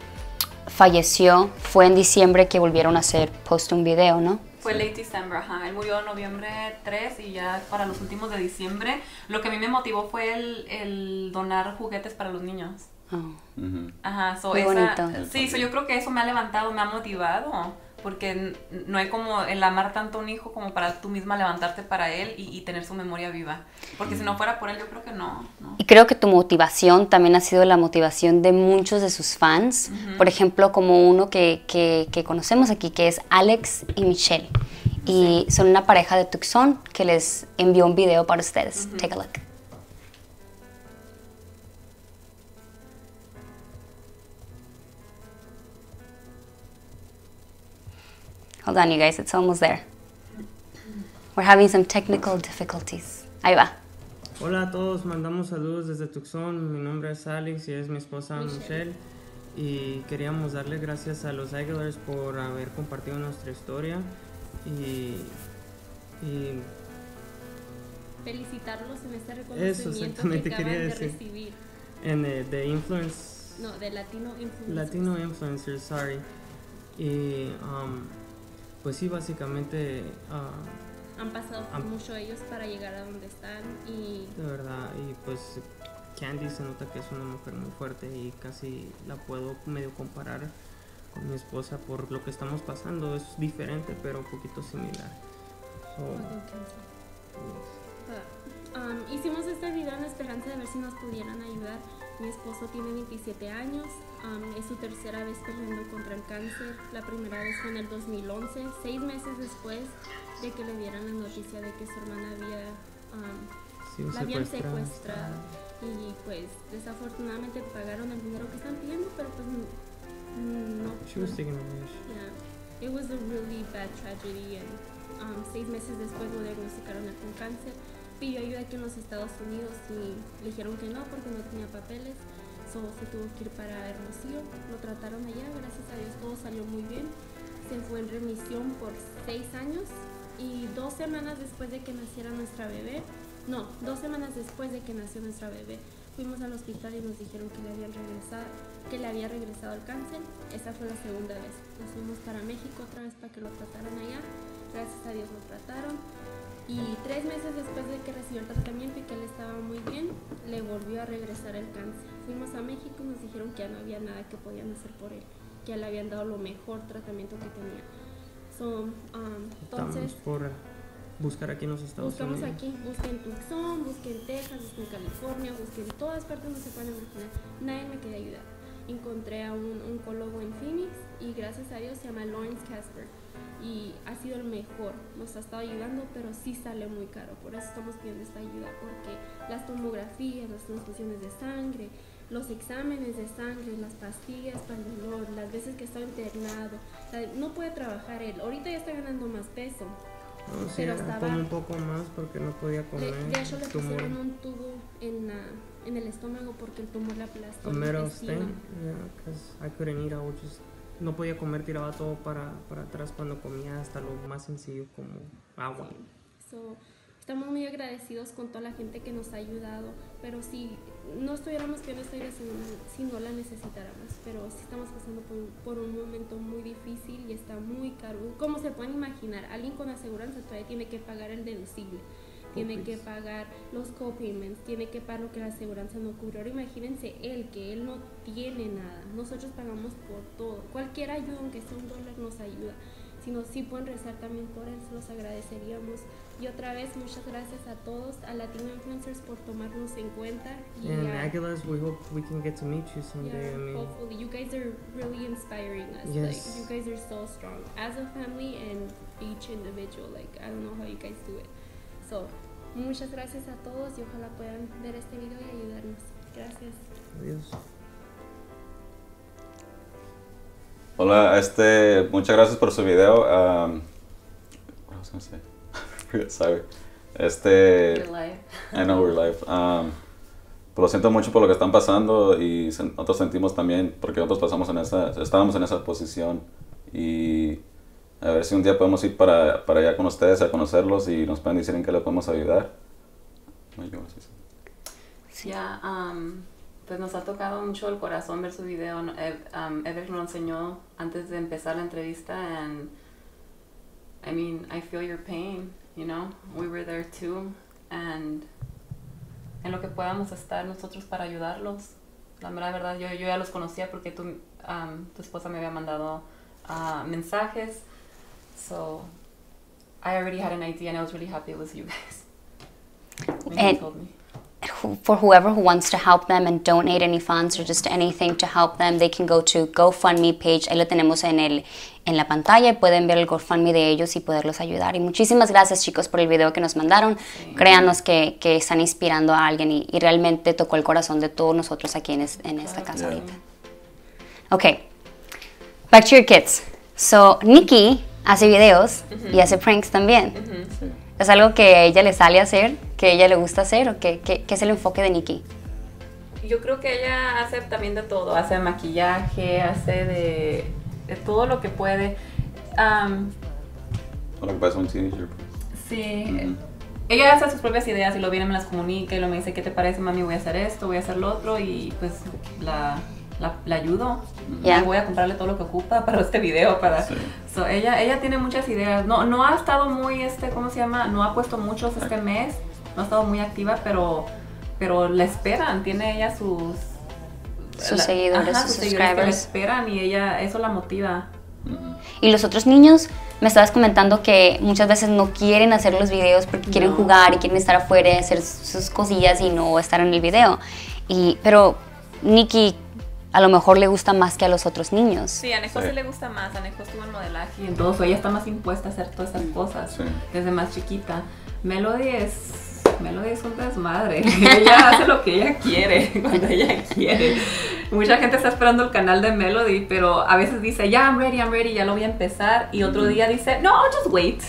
S1: falleció, fue en diciembre que volvieron a hacer post un video, ¿no?
S2: Fue late December, ajá. Él murió en noviembre 3 y ya para los últimos de diciembre. Lo que a mí me motivó fue el, el donar juguetes para los niños.
S1: Oh.
S2: Ajá, so
S1: Muy
S2: esa-
S1: bonito.
S2: Sí, so yo creo que eso me ha levantado, me ha motivado. porque no hay como el amar tanto a un hijo como para tú misma levantarte para él y, y tener su memoria viva. Porque si no fuera por él, yo creo que no. no.
S1: Y creo que tu motivación también ha sido la motivación de muchos de sus fans. Por ejemplo, como uno que, que- que conocemos aquí, que es Alex y Michelle. Y son una pareja de Tucson que les envió un video para ustedes. Take a look. Hold on, you guys, it's almost there. We're having some technical difficulties. Ahí va.
S5: Hola a todos, mandamos saludos desde Tucson. Mi nombre es Alex y es mi esposa Michelle. Y queríamos darle gracias a los Aguilars por haber compartido nuestra historia. Y, y
S6: felicitarlos en este reconocimiento
S5: exactamente
S6: que acaban
S5: quería
S6: de
S5: decir.
S6: recibir.
S5: en eh, The Influence,
S6: No, de Latino Influencers.
S5: Latino Influencers, sorry. Y um, pues sí, básicamente, ah,
S6: Han pasado por
S5: Am-
S6: mucho ellos para llegar a donde están y
S5: de verdad, y pues Candy se nota que es una mujer muy fuerte y casi la puedo medio comparar con mi esposa por lo que estamos pasando. Es diferente, pero un poquito similar. So,
S6: Um, hicimos este video en la esperanza de ver si nos pudieran ayudar. Mi esposo tiene 27 años, um, es su tercera vez peleando contra el cáncer. La primera vez fue en el 2011, seis meses después de que le dieran la noticia de que su hermana había, um,
S5: sí,
S6: la habían secuestrado. Y pues desafortunadamente pagaron el dinero que están pidiendo, pero pues no.
S5: She was taking.
S6: Yeah, it was a really bad tragedy and um, seis meses después lo diagnosticaron con cáncer. Pidió ayuda aquí en los Estados Unidos y le dijeron que no porque no tenía papeles. Se tuvo que ir para Hermosillo. Lo trataron allá, gracias a Dios todo salió muy bien. Se fue en remisión por seis años y dos semanas después de que naciera nuestra bebé, no, dos semanas después de que nació nuestra bebé, fuimos al hospital y nos dijeron que le habían regresado, que le había regresado el cáncer. Esa fue la segunda vez. Nos fuimos para México otra vez para que lo trataran allá. Gracias a Dios lo trataron. Y tres meses después de que recibió el tratamiento y que él estaba muy bien, le volvió a regresar el cáncer. Fuimos a México y nos dijeron que ya no había nada que podían hacer por él, que ya le habían dado lo mejor tratamiento que tenía. So, um, entonces,
S5: por buscar aquí en los Estados
S6: Buscamos
S5: Unidos.
S6: aquí, busquen Tucson, busquen Texas, busquen California, busquen todas partes donde se puedan imaginar. Nadie me quería ayudar. Encontré a un oncólogo en Phoenix y gracias a Dios se llama Lawrence Casper y ha sido el mejor. Nos ha estado ayudando, pero sí sale muy caro. Por eso estamos pidiendo esta ayuda porque las tomografías, las transfusiones de sangre, los exámenes de sangre, las pastillas para el dolor, las veces que está internado, no puede trabajar él. Ahorita ya está ganando más peso.
S5: Sí,
S6: pero estaba-
S5: como un poco más porque no podía comer.
S6: de hecho le
S5: tumor.
S6: pusieron un tubo en, la- en el estómago porque el tumor le aplastó intestino.
S5: stain, yeah, 'cause I couldn't eat, I would just- no podía comer, tiraba todo para, para atrás cuando comía, hasta lo más sencillo como agua.
S6: So, estamos muy agradecidos con toda la gente que nos ha ayudado, pero si no estuviéramos pidiendo esta si no, si no la necesitáramos, pero sí estamos pasando por, por un momento muy difícil y está muy caro. Como se pueden imaginar, alguien con aseguranza todavía tiene que pagar el deducible. Tiene que pagar los copayments, tiene que pagar lo que la aseguranza no cubrió. Ahora imagínense él, que él no tiene nada. Nosotros pagamos por todo. Cualquier ayuda, aunque sea un dólar, nos ayuda. Si nos sí pueden rezar también por él, los agradeceríamos. Y otra vez, muchas gracias a todos, a Latino Influencers por tomarnos en cuenta. Y
S5: And
S6: a-
S5: Aguilas, we hope we can get to meet you someday.
S6: yeah,
S5: I mean,
S6: hopefully, you guys are really inspiring us.
S5: Yes.
S6: Like you guys are so strong as a family and each individual. Like I don't know how you guys do it. So, muchas gracias a todos y ojalá puedan ver este video y ayudarnos. Gracias.
S5: adiós.
S4: Hola, este, muchas gracias por su video. Um, what was I gonna say? Forgot, Sorry. Este,
S2: Your life.
S4: I know we're live. Um, pues lo siento mucho por lo que están pasando y nosotros sentimos también porque nosotros pasamos en esa, estábamos en esa posición y a ver si un día podemos ir para, para allá con ustedes a conocerlos y nos pueden decir en qué les podemos ayudar. Sí,
S2: um, pues nos ha tocado mucho el corazón ver su video. Um, Ever nos enseñó antes de empezar la entrevista and I mean, I feel your pain, you know. We were there too and en lo que podamos estar nosotros para ayudarlos. La mera verdad, yo, yo ya los conocía porque tu, um, tu esposa me había mandado ah, mensajes So I already had an idea and I was really happy it was you guys. When you
S1: And-
S2: told me.
S1: for whoever who wants to help them and donate any funds or just anything to help them, they can go to GoFundMe page. Ahí lo tenemos en, el, en la pantalla y pueden ver el GoFundMe de ellos y poderlos ayudar. Y muchísimas gracias chicos por el video que nos mandaron. Créanos que, que están inspirando a alguien y, y realmente tocó el corazón de todos nosotros aquí en, es- en esta casa
S4: Yeah.
S1: ahorita. Ok, back to your kids. So, Nikki hace videos y hace pranks también.
S4: Sí.
S1: ¿Es algo que a ella le sale a hacer, que a ella le gusta hacer o qué, qué- qué es el enfoque de Nikki?
S2: Yo creo que ella hace también de todo, hace maquillaje, hace de, de todo lo que puede.
S4: Todo lo que pasa un teenager.
S2: sí, ella hace sus propias ideas y lo viene, me las comunica y lo me dice, ¿qué te parece, mami? Voy a hacer esto, voy a hacer lo otro y pues la, la, la ayudo.
S1: Ya.
S2: Y voy a comprarle todo lo que ocupa para este video, para...
S4: Sí.
S2: So, ella, ella tiene muchas ideas. No, no ha estado muy, este, ¿cómo se llama? No ha puesto muchos este mes. No ha estado muy activa, pero, pero la esperan. Tiene ella sus...
S1: Sus
S2: la-
S1: seguidores, sus
S2: seguidores que la esperan y ella, eso la motiva.
S1: Y los otros niños, me estabas comentando que muchas veces no quieren hacer los videos porque quieren
S2: No.
S1: jugar y quieren estar afuera y hacer sus cosillas y no estar en el video. Y, pero Nikki a lo mejor le gusta más que a los otros niños.
S2: Sí, a Nejo
S4: Sí.
S2: sí le gusta más. A Nejo estuvo en modelaje y en todo eso. Ella está más impuesta a hacer todas esas cosas
S4: Sí.
S2: desde más chiquita. Melody es... Melody es un desmadre. ella hace lo que ella quiere, cuando ella quiere. Mucha gente está esperando el canal de Melody, pero a veces dice, ya, I'm ready, I'm ready, ya lo voy a empezar. Y otro día dice, no, just wait.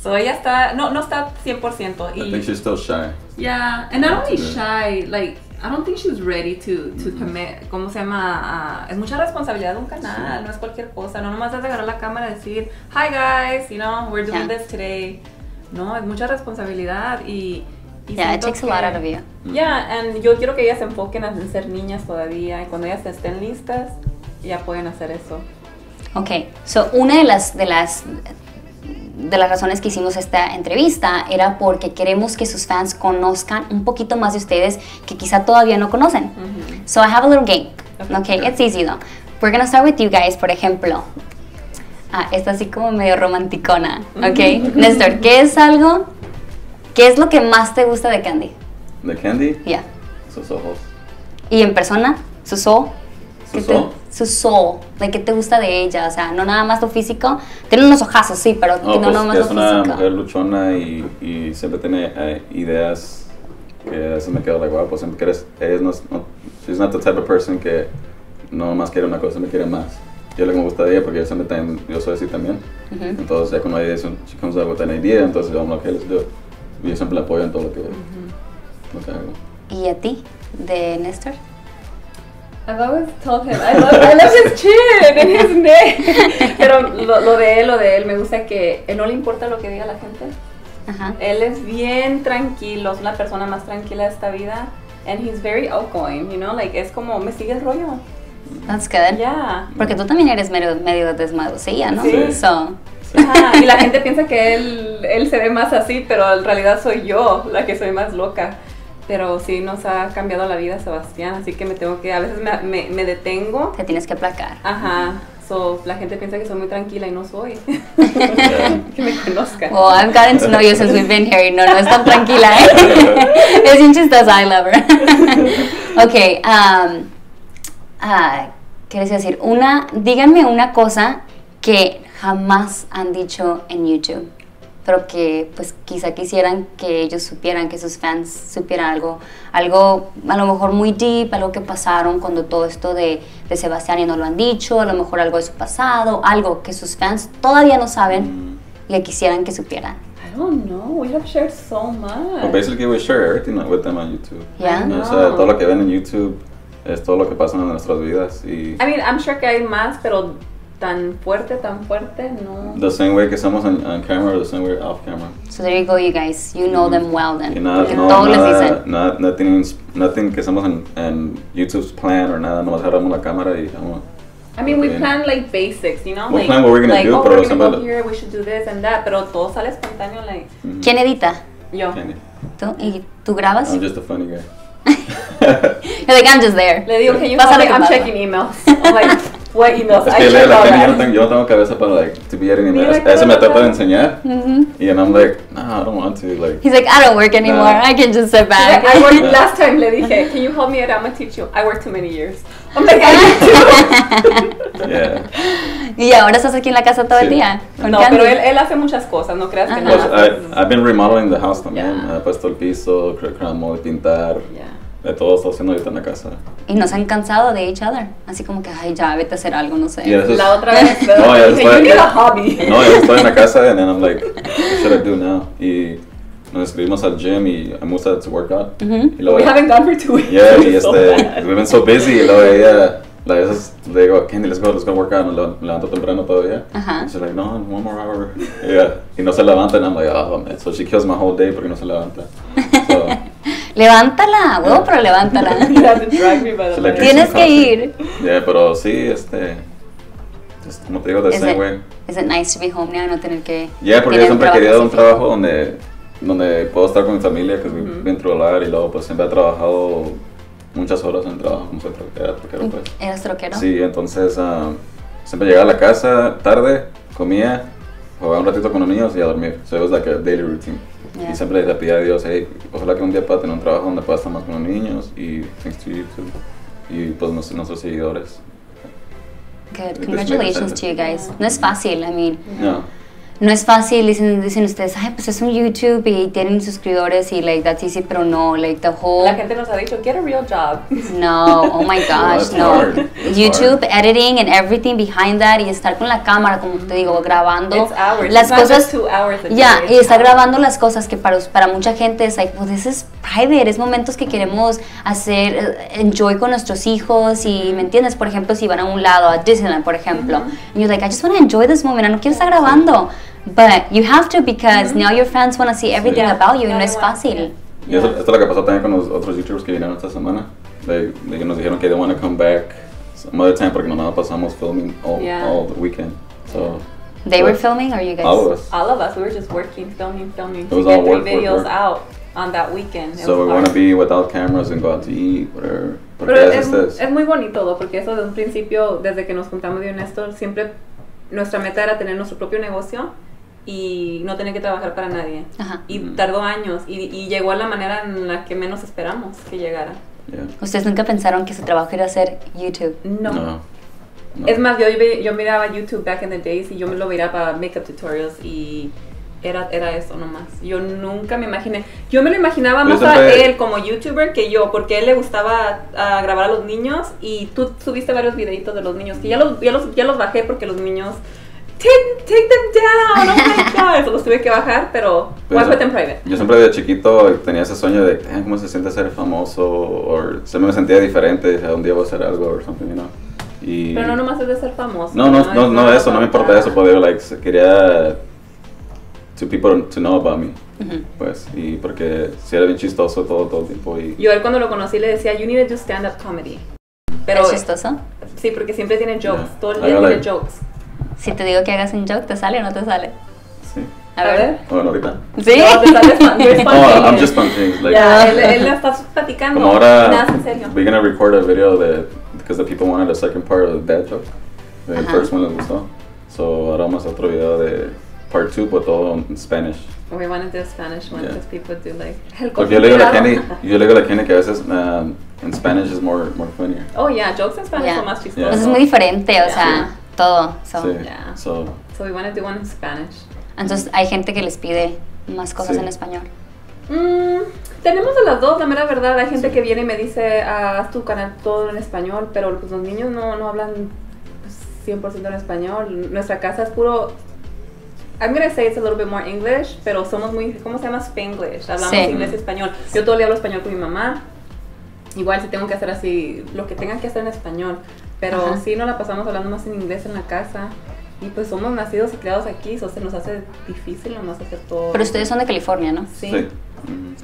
S2: So ella está, no, no está 100%.
S4: I
S2: Y,
S4: think she's still shy.
S2: Yeah, and not only shy, like I don't think she was ready to to commit. ¿Cómo se llama? Ah, es mucha responsabilidad de un canal, no es cualquier cosa. No nomás es agarrar la cámara y decir, hi guys, you know, we're doing
S1: Yeah.
S2: this today. No, es mucha responsabilidad y. y
S1: Yeah, it takes a lot
S2: que-
S1: out of you.
S2: Yeah, and yo quiero que ellas se enfoquen en ser niñas todavía y cuando ellas estén listas, ya pueden hacer eso.
S1: Ok, so una de las, de las de las razones que hicimos esta entrevista era porque queremos que sus fans conozcan un poquito más de ustedes que quizá todavía no conocen. So I have a little game. Okay, it's easy though. We're gonna start with you guys, por ejemplo. Ah, está así como medio romanticona. Ok, Néstor, ¿qué es algo? ¿Qué es lo que más te gusta de Candy?
S4: The candy,
S1: Ya.
S4: sus ojos.
S1: ¿Y en persona? ¿Su soul?
S4: ¿Su
S1: ¿Qué te-
S4: soul?
S1: Su soul. ¿De qué te gusta de ella? O sea, no nada más tu físico. Tiene unos ojazos, sí, pero
S4: No,
S1: no,
S4: pues
S1: nada más
S4: que es
S1: tu
S4: una
S1: físico.
S4: mujer luchona y, y siempre tiene eh, ideas que eso me quedo like, wow, pues siempre quieres, ella no, es- no, she's not the type of person que no más quiere una cosa, siempre quiere más. Yo lo que me gusta de ella, porque yo siempre también, yo soy así también. Entonces ya cuando ella dice, she comes up with an idea, entonces yo, ok, let's do it. Y yo siempre la apoyo en todo lo que, lo que hago.
S1: ¿Y a ti? ¿De Néstor?
S2: I've always told him, I love, I love his chin and his neck. Pero lo, lo de él, lo de él, me gusta que él no le importa lo que diga la gente.
S1: Ajá.
S2: Él es bien tranquilo, es la persona más tranquila de esta vida. And he's very outgoing, you know, like es como, me sigue el rollo.
S1: That's good.
S2: Yeah.
S1: Porque tú también eres medio, medio desmadrosilla, ¿no?
S2: Sí.
S1: So,
S2: y la gente piensa que él, él se ve más así, pero en realidad soy yo la que soy más loca. Pero sí nos ha cambiado la vida Sebastián, así que me tengo que, a veces me, me, me detengo.
S1: te tienes que aplacar.
S2: Ajá, so, la gente piensa que soy muy tranquila y no soy. que me conozcan.
S1: Well, I've gotten to know you since we've been here. No, no es tan tranquila, ¿eh? es bien chistosa, I love her. ok, um, ah, ¿qué les iba a decir? Una, díganme una cosa que jamás han dicho en YouTube, pero que pues quizá quisieran que ellos supieran, que sus fans supieran algo, algo a lo mejor muy deep, algo que pasaron cuando todo esto de, de Sebastián y no lo han dicho, a lo mejor algo de su pasado, algo que sus fans todavía no saben y que quisieran que supieran.
S2: I don't know, we have shared so much.
S4: Well, basically we share everything with them on YouTube.
S1: Yeah.
S2: I
S4: O sea, todo lo que ven en YouTube es todo lo que pasa en nuestras vidas y
S2: I mean, I'm sure que hay más, pero tan fuerte, tan fuerte, no.
S4: the same way que estamos on, on camera, the same way off camera.
S1: So there you go, you guys. You know them well then.
S4: Y nada,
S1: Porque
S4: no,
S1: todos les
S4: nada,
S1: dicen.
S4: nada, nothing, nothing que estamos en, en YouTube's plan o nada, nomás agarramos la cámara y vamos.
S2: I mean, we plan like basics, you know?
S4: We
S2: like,
S4: plan what we're gonna
S2: like,
S4: do,
S2: oh,
S4: pero
S2: we're gonna go here, we should do this and that, pero todo sale espontáneo, like,
S1: ¿Quién edita?
S2: yo.
S1: ¿Tú? ¿Y tú grabas?
S4: I'm just a funny guy.
S1: You're like, I'm just there.
S2: Le digo, can you
S1: Pásale
S2: help me?
S1: tu
S2: I'm checking emails. I'm like, What emails?
S4: Es
S2: I
S4: que yo, la gente, yo, no tengo, yo tengo cabeza para like, to be editing A eso me trato de enseñar. Y and I'm like, no, I don't want to. Like,
S1: He's like, I don't work anymore.
S4: No.
S1: I can just sit back.
S2: I worked last time le dije, can you help me out? I'm gonna teach you. I worked too many years. I'm like, I
S4: yeah.
S1: y ahora estás aquí en la casa todo el
S4: Sí.
S1: día.
S2: do.
S1: con
S2: No,
S1: Candy.
S2: pero él, él hace muchas cosas, no creas que
S1: Ajá.
S2: no.
S4: Pues, I, I've been remodeling the house también.
S2: Yeah.
S4: He puesto el piso, creo que de pintar.
S2: Yeah.
S4: De todo haciendo ahorita en la casa.
S1: Y nos han cansado de each other. Así como que, ay, ya, vete a hacer algo, no sé.
S4: Y eso es-
S2: La otra vez,
S4: No, ya
S2: dije,
S4: estoy-
S2: you need a hobby.
S4: No, yo estoy en la casa and then I'm like, what should I do now? Y nos inscribimos al gym y moved out to work out. Y luego,
S2: We haven't gone for two weeks.
S4: yeah, y
S2: So
S4: este,
S2: bad.
S4: we've been so busy y luego ella, la veces le digo, Candy, let's go, let's go work out. Me me levanto temprano todavía.
S1: Ajá.
S4: She's like, no, one more hour. Yeah. Y no se levanta and I'm like, oh man. So she kills my whole day porque no se levanta. So,
S1: Levántala, huevo, pero levántala. Tienes que ir.
S4: yeah, pero sí, este, just, como te digo, the
S1: Is
S4: same
S1: it,
S4: way.
S1: is it nice to be home now y no tener que.
S4: Ya, porque yo siempre he querido un trabajo donde, donde puedo estar con mi familia, que es bien trular, y luego pues siempre he trabajado muchas horas en el trabajo, como soy troquero, pues.
S1: ¿Eres troquero?
S4: Sí, entonces ah, siempre llegaba a la casa tarde, comía, jugaba un ratito con los niños y a dormir. So it was like a daily routine.
S1: Yeah.
S4: Y siempre le pedía a Dios, hey, ojalá que un día pueda tener un trabajo donde pueda estar más con los niños y thanks to you too. Y pues nuestros, nuestros seguidores.
S1: Good. Congratulations to you guys. No es fácil, I mean.
S4: No.
S1: No es fácil, dicen, dicen ustedes, ay, pues es un YouTube y tienen suscriptores y like that's easy, pero no, like the whole
S2: La gente nos ha dicho, get a real job.
S1: No, oh my gosh, no.
S4: hard.
S1: YouTube, editing and everything behind that y estar con la cámara, como te digo, grabando
S2: It's hours.
S1: las
S2: It's
S1: cosas.
S2: just two hours a
S1: Ya,
S2: day,
S1: y
S2: hours.
S1: grabando las cosas que para, para mucha gente es like, well, this is private, es momentos que queremos hacer, eh, enjoy con nuestros hijos y, ¿me entiendes? Por ejemplo, si van a un lado, a Disneyland, por ejemplo, and you're like, I just want to enjoy this moment, I no quiero estar grabando. But you have to because mm-hmm. now your fans want to see everything
S2: Yeah.
S1: about you y no
S2: Now
S1: es
S2: they want-
S1: fácil.
S4: Y eso, esto es lo que pasó también con los otros youtubers que vinieron esta semana. They, they nos dijeron que they want to come back some other time porque nomás pasamos filming all,
S2: Yeah.
S4: all the weekend. So,
S1: They were filming or you guys?
S4: All of us.
S2: All of us, we were just working, filming, filming
S4: It
S2: to
S4: was
S2: get
S4: all
S2: three
S4: work, work,
S2: videos
S4: work.
S2: out on that weekend. It
S4: So we want to be without cameras and go out to eat, whatever. Porque
S2: Pero
S4: es,
S2: es,
S4: este-
S2: es muy bonito todo, porque eso de un principio, desde que nos juntamos yo y Néstor, siempre nuestra meta era tener nuestro propio negocio y no tener que trabajar para nadie.
S1: Ajá.
S2: Y tardó años y, y llegó a la manera en la que menos esperamos que llegara.
S4: yeah.
S1: Ustedes nunca pensaron que su trabajo era hacer YouTube.
S2: No.
S4: No. no.
S2: Es más, yo, yo miraba YouTube back in the days y yo me lo miraba para makeup tutorials y era, era eso nomás. Yo nunca me imaginé. Yo me lo imaginaba más a él como YouTuber que yo, porque a él le gustaba ah, grabar a los niños y tú subiste varios videitos de los niños que ya los, ya los, ya los bajé porque los niños. Take, take them down, oh my god. Eso los tuve que bajar, pero
S4: Pero
S2: a
S4: eso-
S2: put them private.
S4: Yo siempre de chiquito tenía ese sueño de "Ah, cómo se siente ser famoso o siempre me sentía diferente, dije, un día voy a hacer algo o something, you know. Y
S2: Pero no nomás es de ser famoso.
S4: No, no, no, no,
S2: nada
S4: eso, no me importa eso, digo, like, quería to people to know about me, pues, y porque si era bien chistoso todo, todo el tiempo y
S2: Yo a él cuando lo conocí le decía, you need to do stand-up comedy. Pero
S1: ¿Es chistoso?
S2: Sí, porque siempre tiene jokes.
S4: Yeah.
S2: Todo el día tiene
S4: like-
S2: jokes.
S1: Si te digo que hagas un joke, ¿te sale o no te sale?
S4: sí.
S1: A, ver.
S4: Bueno, ahorita.
S1: ¿Sí?
S2: No, te sale spon- you're
S4: Oh. I'm just spontaneous, like,
S2: Ya, él, él la está platicando.
S4: como ahora,
S2: Nada en serio.
S4: we're gonna record a video de, because the people wanted a second part of the dad joke,
S1: Ajá.
S4: first one les gustó, so ahora vamos a otro video de part 2, pero todo en Spanish.
S2: We want to do Spanish one
S4: Yeah.
S2: because people do like. El
S4: Porque yo le digo a la Kenny, yo le digo a la Kenny que a veces um, en Spanish is more, more funnier.
S2: Oh, yeah, jokes en Spanish
S1: Yeah.
S2: son más chistosos.
S1: Pues es muy diferente, o sea,
S4: Sí.
S1: todo. so.
S4: Sí,
S2: Yeah.
S4: so,
S2: So we want to do one in Spanish.
S1: Entonces hay gente que les pide más cosas
S4: Sí.
S1: en español.
S2: Mm, tenemos de las dos, la mera verdad. Hay gente que viene y me dice, ah, haz tu canal todo en español, pero pues los niños no, no hablan pues, 100% en español. Nuestra casa es puro... I'm gonna say it's a little bit more English, pero somos muy, ¿cómo se llama? Spanglish. Hablamos
S1: Sí.
S2: inglés y español. Yo todo día hablo español con mi mamá. Igual si tengo que hacer así, lo que tengan que hacer en español. Pero
S1: Ajá.
S2: sí, nos la pasamos hablando más en inglés en la casa. Y pues somos nacidos y criados aquí, so se nos hace difícil nomás hacer todo.
S1: Pero ustedes son de California, ¿no?
S2: Sí.
S4: sí.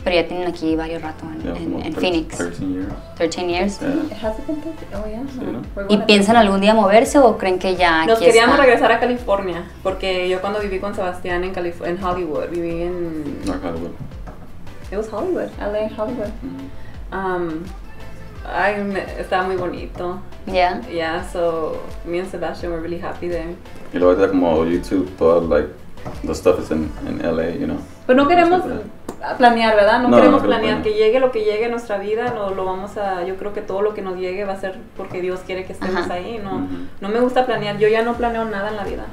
S1: Pero ya tienen aquí varios rato en,
S4: Yeah,
S1: en- en
S4: 13
S1: Phoenix.
S4: 13 years.
S1: 13 years.
S4: Yeah.
S2: It hasn't been taken- Oh, yeah.
S4: Sí,
S2: no.
S4: ¿no?
S2: We're
S1: ¿Y
S2: gonna-
S1: piensan algún día moverse o creen que ya
S2: Nos
S1: aquí
S2: queríamos
S1: está?
S2: regresar a California, porque yo cuando viví con Sebastián en, Calif- en Hollywood, viví en...
S4: North Hollywood.
S2: It was Hollywood, LA, Hollywood.
S4: Mhm.
S2: Um, Ay, me- estaba muy bonito.
S1: Yeah.
S2: Yeah, so me and Sebastian were really happy there.
S4: Y luego está como YouTube, todo, like, the stuff is in, in LA, you know.
S2: Pero no queremos planear, ¿verdad? No,
S4: No,
S2: queremos
S4: no
S2: planear. Que llegue lo que llegue a nuestra vida, no, lo vamos a... Yo creo que todo lo que nos llegue va a ser porque Dios quiere que estemos
S1: Ajá.
S2: ahí. No,
S4: Ujú.
S2: no me gusta planear. Yo ya no planeo nada en la vida.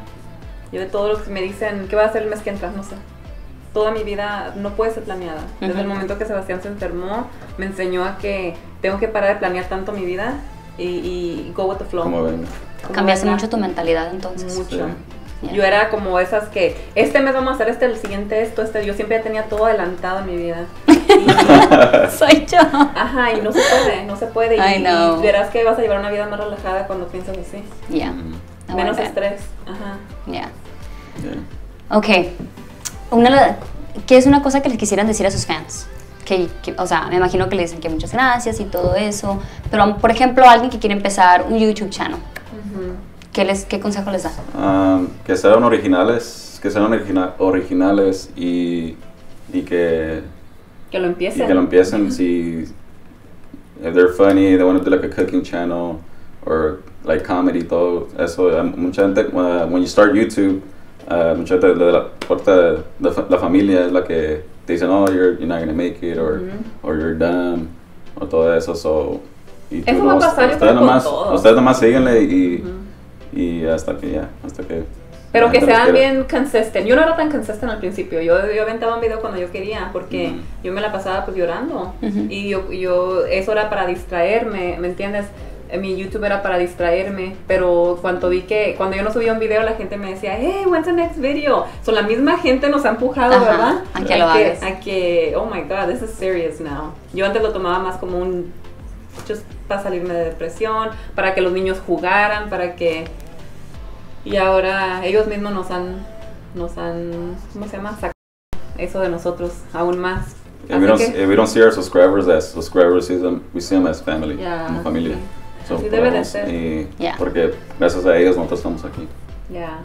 S2: Yo de todo lo que me dicen, ¿qué va a hacer el mes que entra? No sé. Toda mi vida no puede ser planeada. Desde el
S1: Ujú.
S2: momento que Sebastián se enfermó, me enseñó a que tengo que parar de planear tanto mi vida y, y go with the flow.
S4: Como ven.
S1: Cambiaste mucho tu mentalidad entonces.
S2: Mucho.
S1: Yeah.
S2: Yo era como esas que este mes vamos a hacer este, el siguiente esto, este. Yo siempre tenía todo adelantado en mi vida. Y-
S1: Soy yo.
S2: ajá, y no se puede, no se puede. Y,
S1: I know.
S2: y verás que vas a llevar una vida más relajada cuando piensas así.
S1: Yeah.
S2: Menos estrés. Ajá.
S1: Yeah.
S4: Yeah.
S1: Ok. Una, ¿Qué es una cosa que les quisieran decir a sus fans? Que, que- o sea, me imagino que le dicen que muchas gracias y todo eso. Pero, por ejemplo, alguien que quiere empezar un YouTube channel, ¿qué, les, qué consejo les da?
S4: Um, que sean originales, que sean origina- originales y, y que,
S2: Que lo
S4: y
S2: empiecen.
S4: que lo empiecen si if they're funny, they want to do like a cooking channel or like comedy, todo eso. um, mucha gente, uh, when you start YouTube, uh, mucha gente de la de la familia es la que te dicen, oh, you're, you're not going to make it or, or you're dumb o todo eso. So, y
S2: Eso va a pasar,
S4: ustedes nomás,
S2: todos.
S4: ustedes nomás síguenle y, y hasta que ya, hasta que...
S2: Pero que sean bien consistent. Yo no era tan consistent al principio. Yo, yo aventaba un video cuando yo quería porque
S4: Ujú.
S2: yo me la pasaba pues llorando.
S1: Ujú.
S2: Y yo, yo, eso era para distraerme, ¿me entiendes? Eh, Mi YouTube era para distraerme, pero cuando vi que, cuando yo no subía un video, la gente me decía, hey, when's the next video? So la misma gente nos ha empujado,
S1: Ajá,
S2: ¿verdad?
S1: a que lo hagas.
S2: A que, oh my god, this is serious now. Yo antes lo tomaba más como un, just para salirme de depresión, para que los niños jugaran, para que y ahora ellos mismos nos han, nos han, ¿cómo se llama? Sacado eso de nosotros aún más.
S4: If we,
S2: Así
S4: don't,
S2: que-
S4: if we don't see our subscribers as subscribers, we see them, we see them as family,
S2: Ya,
S4: como familia.
S2: sí.
S4: So,
S2: Así debe de ser.
S4: y-
S1: Ya.
S4: Porque gracias a ellos nosotros estamos aquí.
S2: Ya.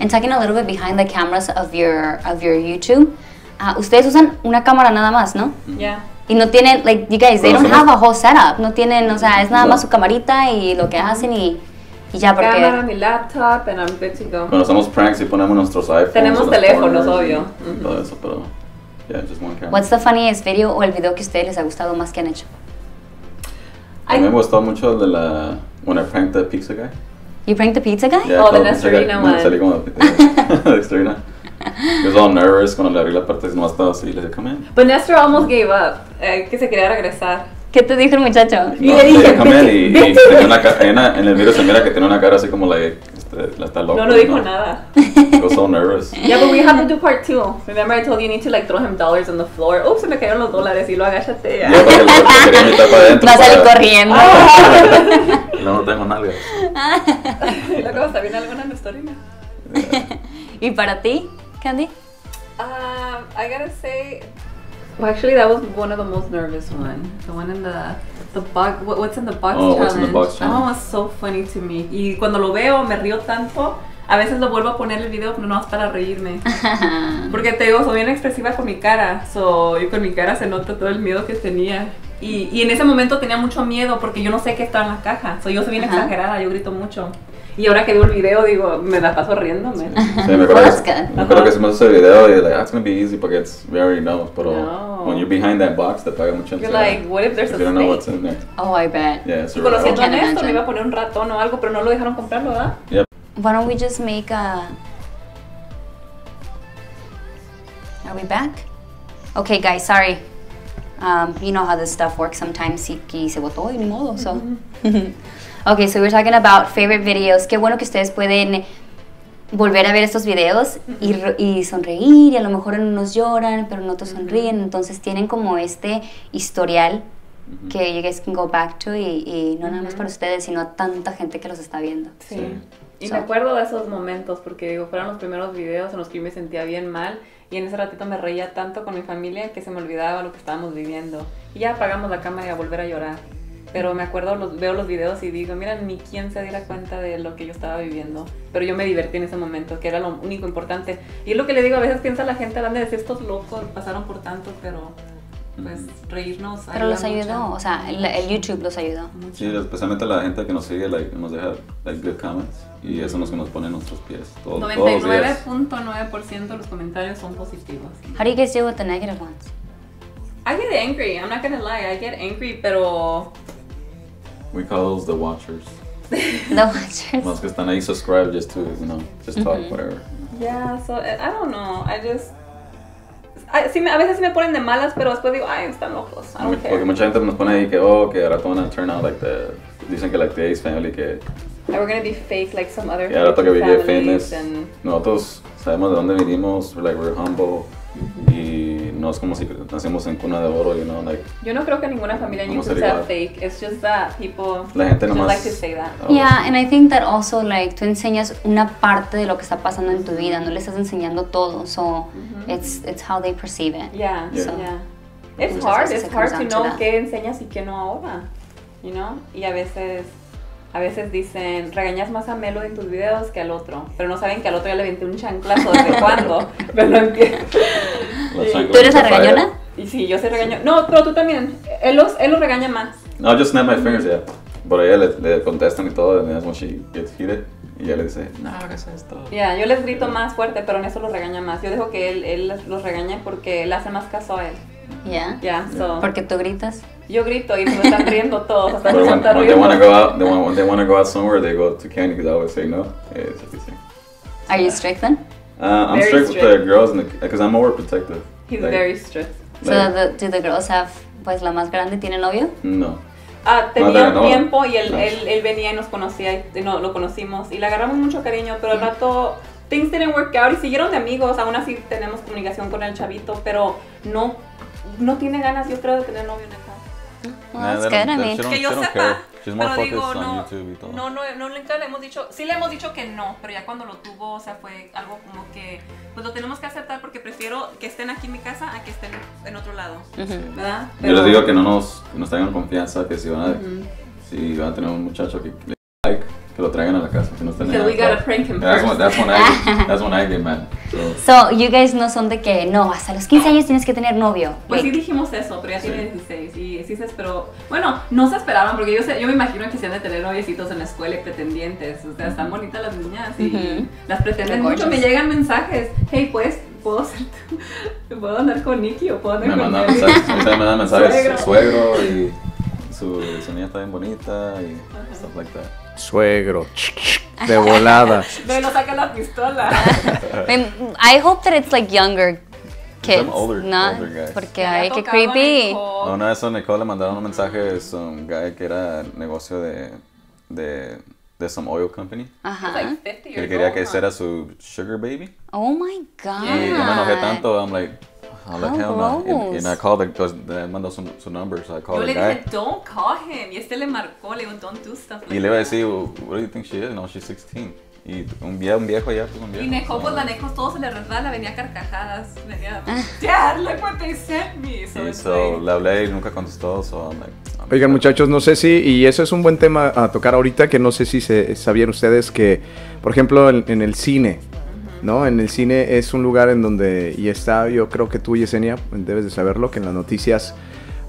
S1: And talking a little bit behind the cameras of your, of your YouTube, ah, ustedes usan una cámara nada más, ¿no?
S2: Ya.
S1: Y no tienen, like, you guys, they don't have a whole setup. No tienen, o sea, es nada
S4: No.
S1: más su camarita y lo que hacen y, y ya, porque...
S2: Cámara, mi laptop, and I'm good to go.
S4: Cuando hacemos pranks y ponemos nuestros iPhones.
S2: Tenemos teléfonos, obvio.
S4: y todo eso, pero. Yeah, just one camera.
S1: What's the funniest video o el video que a ustedes les ha gustado más que han hecho?
S4: A mí me gustó mucho de la. When I pranked the pizza guy.
S1: You pranked the pizza guy?
S4: Yeah,
S2: Oh, the. Nestorina one.
S4: salí como. de Nestorina. He was all nervous cuando le abrí la parte, no estaba así. Le dije, come in.
S2: But Nestor almost gave up, eh, que se quería regresar.
S1: ¿Qué te dijo el muchacho?
S2: Y
S4: No,
S2: le dije,
S4: come in
S2: "Vete,
S4: y, y
S2: vete".
S4: tenía una ca- en, la- en el video se mira que tiene una cara así como like, este, la está loco.
S2: No, no dijo nada.
S4: He was so nervous.
S2: Yeah, but we have to do part two. Remember I told you you need to like throw him dollars on the floor. Oops, se me cayeron los dólares y lo agáchate.
S4: Yo porque le porque quería para adentro.
S1: Va a salir
S4: para-
S1: corriendo.
S4: Y no, no tengo nalgas.
S2: Y hasta viene alguna Nestorina.
S1: ¿Y para ti, Candy?
S2: Um, I gotta say, well, actually, that was one of the most nervous one. The one in the the box. What, what's in the box
S4: Oh,
S2: challenge?
S4: what's in the box
S2: That
S4: challenge.
S2: one was so funny to me. Y cuando lo veo me río tanto. A veces lo vuelvo a poner el video, pero no es para reírme. Porque te digo, soy bien expresiva con mi cara. So, y con mi cara se nota todo el miedo que tenía. Y, y en ese momento tenía mucho miedo porque yo no sé qué estaba en la caja. So, yo soy bien exagerada, yo grito mucho. Y ahora que veo el video, digo, me la paso riéndome.
S4: Sí, me acuerdo,
S1: that's
S4: que, me acuerdo que hicimos ese video y like, ah, it's gonna be easy porque it's, we already know. Pero
S2: No.
S4: when you're behind that box, te paga mucho
S2: You're like, what if there's a
S4: If you don't know
S2: snake?
S4: what's in there.
S1: Oh, I bet.
S4: Yeah, it's
S2: Y
S4: a
S2: conociendo a Néstor, me iba a poner un ratón o algo, pero no lo dejaron comprarlo, ¿verdad?
S4: Yep.
S1: Why don't we just make a... Are we back? Okay, guys, sorry. Um, you know how this stuff works sometimes. Y, y se votó y ni modo, so. okay, so we're talking about favorite videos. Qué bueno que ustedes pueden volver a ver estos videos y, y sonreír y a lo mejor en unos lloran, pero en otros sonríen. Entonces tienen como este historial que you guys can go back to y, y no nada más para ustedes, sino a tanta gente que los está viendo.
S2: Sí. Y
S1: So-
S2: me acuerdo de esos momentos porque digo, fueron los primeros videos en los que yo me sentía bien mal y en ese ratito me reía tanto con mi familia que se me olvidaba lo que estábamos viviendo. Y ya apagamos la cámara y a volver a llorar. Pero me acuerdo, los, veo los videos y digo, mira, ni quién se diera cuenta de lo que yo estaba viviendo. Pero yo me divertí en ese momento, que era lo único importante. Y es lo que le digo, a veces piensa la gente, van de decir, estos locos pasaron por tanto, pero pues reírnos.
S1: Pero los ayudó,
S2: mucho.
S1: o sea, el, el YouTube los ayudó.
S4: Sí, especialmente la gente que nos sigue, like, nos deja like, good comments. Y eso es lo que nos pone en nuestros pies. Todo, todos los días.
S2: 99.9% de los comentarios son positivos.
S1: How do you guys deal with the negative ones?
S2: I get angry, I'm not gonna lie, I get angry, pero
S4: We call those the watchers.
S1: The watchers.
S4: Los que están ahí subscribe just to, you know, just talk, mm-hmm. whatever.
S2: yeah, so I I don't know, I just I, sí me- a veces sí me ponen de malas, pero después digo, ay, están locos, I don't
S4: Porque
S2: care.
S4: mucha gente nos pone ahí que, oh, que ahora te van a turn out like the, dicen que like the Ace family, que,
S2: And we're gonna be fake like some other
S4: que ahora toca
S2: fake
S4: vivir
S2: families
S4: famous.
S2: and
S4: Nosotros sabemos de dónde venimos, we're like, we're humble. Mm-hmm. Y no es como si nacimos en cuna de oro, you know, like,
S2: Yo no creo que ninguna familia en YouTube sea fake. It's just that people
S4: la gente
S2: just
S4: nomás...
S2: like to say that.
S4: Oh,
S1: Yeah, and I think that also like tú enseñas una parte de lo que está pasando en tu vida, no le estás enseñando todo, so it's it's how they perceive it.
S2: Yeah,
S4: Yeah.
S2: yeah. It's hard. It's
S1: it
S2: hard to know qué enseñas y qué no ahora. You know? Y a veces a veces dicen, regañas más a Melo en tus videos que al otro, pero no saben que al otro ya le aventé un chanclazo desde cuándo. Pero no entiendo. ¿Tú
S4: chancla
S1: ¿Tú eres la regañona?
S2: Y sí, yo se regaño. No, pero tú también. Él los, él los regaña más.
S4: No, just snap my fingers, yeah. Pero ella le, le contestan y todo, and that's when she gets heated. Y ella le dice, no hagas esto.
S2: Ya, yo les grito más fuerte, pero en eso los regaña más. Yo dejo que él, él los regañe porque él hace más caso a él.
S1: Yeah.
S2: Ya, so.
S1: Porque tú gritas.
S2: Yo grito y me están riendo todos. Hasta
S4: when,
S2: están
S4: when they want to go out, they want, when they want to go out somewhere, they go to Candy because I always say no. Yeah, it's they say.
S1: Are you strict then?
S4: Uh, I'm
S2: Very
S4: strict with
S2: strict.
S4: the girls because I'm overprotective.
S2: He's
S4: Like-
S2: very strict.
S1: So
S4: like,
S1: the, do the girls have pues la más grande tiene novio?
S4: no.
S2: Ah,
S4: No,
S2: tenía
S4: no.
S2: tiempo y él,
S4: No.
S2: él, él venía y nos conocía y no, lo conocimos y le agarramos mucho cariño, pero al rato things didn't work out y siguieron de amigos, aún así tenemos comunicación con el chavito, pero no, no tiene ganas yo creo de tener novio neta.
S1: Well,
S4: Nah,
S1: that's good. I mean,
S2: Que yo sepa,
S4: care. She's more
S2: pero digo, no, no, no, no, nunca le hemos dicho, sí le hemos dicho que no, pero ya cuando lo tuvo, o sea, fue algo como que, pues lo tenemos que aceptar porque prefiero que estén aquí en mi casa a que estén en otro lado, ¿verdad?
S4: Yo les digo que no nos, que nos tengan confianza, que si van a, si van a tener un muchacho que que lo traigan a la casa. Que no estén
S2: Because we gotta prank him
S4: That's
S2: first.
S4: when, that's when I get, that's when I get mad. So,
S1: So, you guys no son de que no, hasta los 15 años tienes que tener novio.
S2: Pues sí dijimos eso, pero ya
S4: Sí.
S2: tiene 16 y sí se esperó. Bueno, no se esperaban porque yo, sé, yo me imagino que se han de tener noviecitos en la escuela y pretendientes. O sea, están bonitas las niñas y las pretenden mucho. Me llegan mensajes. Hey, pues, ¿puedo, ser ¿puedo andar con Nicky o puedo andar
S4: me
S2: con
S4: mandan
S2: Nelly?"
S4: mensajes, ahorita me mandan mensajes su suegro y su, su niña está bien bonita y stuff like that.
S3: Suegro. De volada.
S2: Ve, no saca la pistola.
S1: I hope that it's like younger kids,
S4: Some older-
S1: ¿no?
S4: older guys.
S1: Porque, ay, qué creepy.
S2: Nicole.
S4: Una vez a Nicole le mandaron un mensaje de un guy que era negocio de, de, de some oil company.
S2: Like
S1: Ajá.
S2: 50
S4: Que quería
S2: old,
S4: que
S2: huh?
S4: ese era su sugar baby.
S1: Oh my god.
S4: Y yo me enojé tanto, I'm like, I'm like, hell no. And, and I called the, because me mandó su, su number, so I
S2: Yo
S4: called
S2: le
S4: the guy.
S2: dije, don't call him. Y este le marcó, le dijo, don't do stuff like
S4: Y le iba a
S2: that."
S4: decir, well, what do you think she is? No, she's 16. Y un viejo, un viejo ya, pues un viejo.
S2: Y Neco, pues la Neco todo se le resbala, venía carcajadas. Venía, Dad, look what they sent me. So
S4: Y so,
S2: like-
S4: le hablé y nunca contestó, so I'm like... I'm
S3: Oigan muchachos, no sé si, y eso es un buen tema a tocar ahorita, que no sé si se, sabían ustedes que, por ejemplo, en, en el cine, ¿no? En el cine es un lugar en donde, y está, yo creo que tú, Yesenia, debes de saberlo, que en las noticias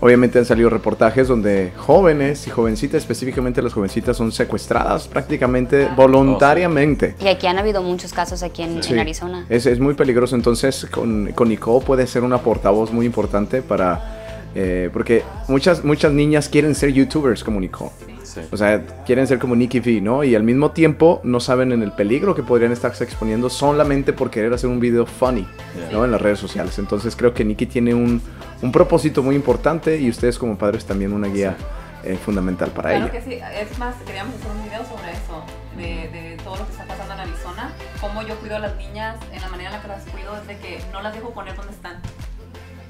S3: obviamente han salido reportajes donde jóvenes y jovencitas, específicamente las jovencitas, son secuestradas prácticamente voluntariamente.
S1: Y aquí han habido muchos casos aquí en,
S3: Sí,
S1: en Arizona.
S3: Es, es muy peligroso. Entonces, con, con Nicole puede ser una portavoz muy importante para. eh, porque muchas, muchas niñas quieren ser youtubers como Nicole.
S4: Sí.
S3: O sea, quieren ser como Nicky V, ¿no? Y al mismo tiempo no saben en el peligro que podrían estarse exponiendo solamente por querer hacer un video funny,
S4: Yeah.
S3: ¿no? En las redes sociales. Entonces creo que Nicky tiene un, un propósito muy importante y ustedes como padres también una guía eh, fundamental para
S2: Claro
S3: ella.
S2: que sí, es más, queríamos hacer un video sobre eso, de, de todo lo que está pasando en Arizona, cómo yo cuido a las niñas, en la manera en la que las cuido es de que no las dejo poner donde están.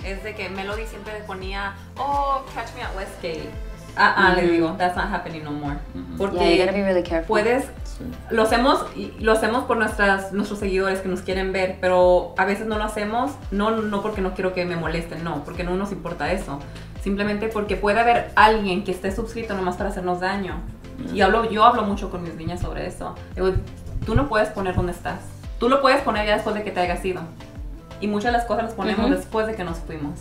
S2: Es de que Melody siempre ponía, oh, catch me at Westgate. Ah, ah, le digo, that's not happening no more.
S4: Ujú.
S1: Yeah, you gotta
S2: Porque
S1: be really careful.
S2: puedes
S4: Sí.
S2: lo hacemos lo hacemos por nuestras nuestros seguidores que nos quieren ver, pero a veces no lo hacemos no no porque no quiero que me molesten, no, porque no nos importa eso. Simplemente porque puede haber alguien que esté suscrito nomás para hacernos daño. Y hablo yo hablo mucho con mis niñas sobre eso. Digo, tú no puedes poner dónde estás. Tú lo puedes poner ya después de que te hayas ido. Y muchas de las cosas las ponemos
S1: Ujú.
S2: después de que nos fuimos.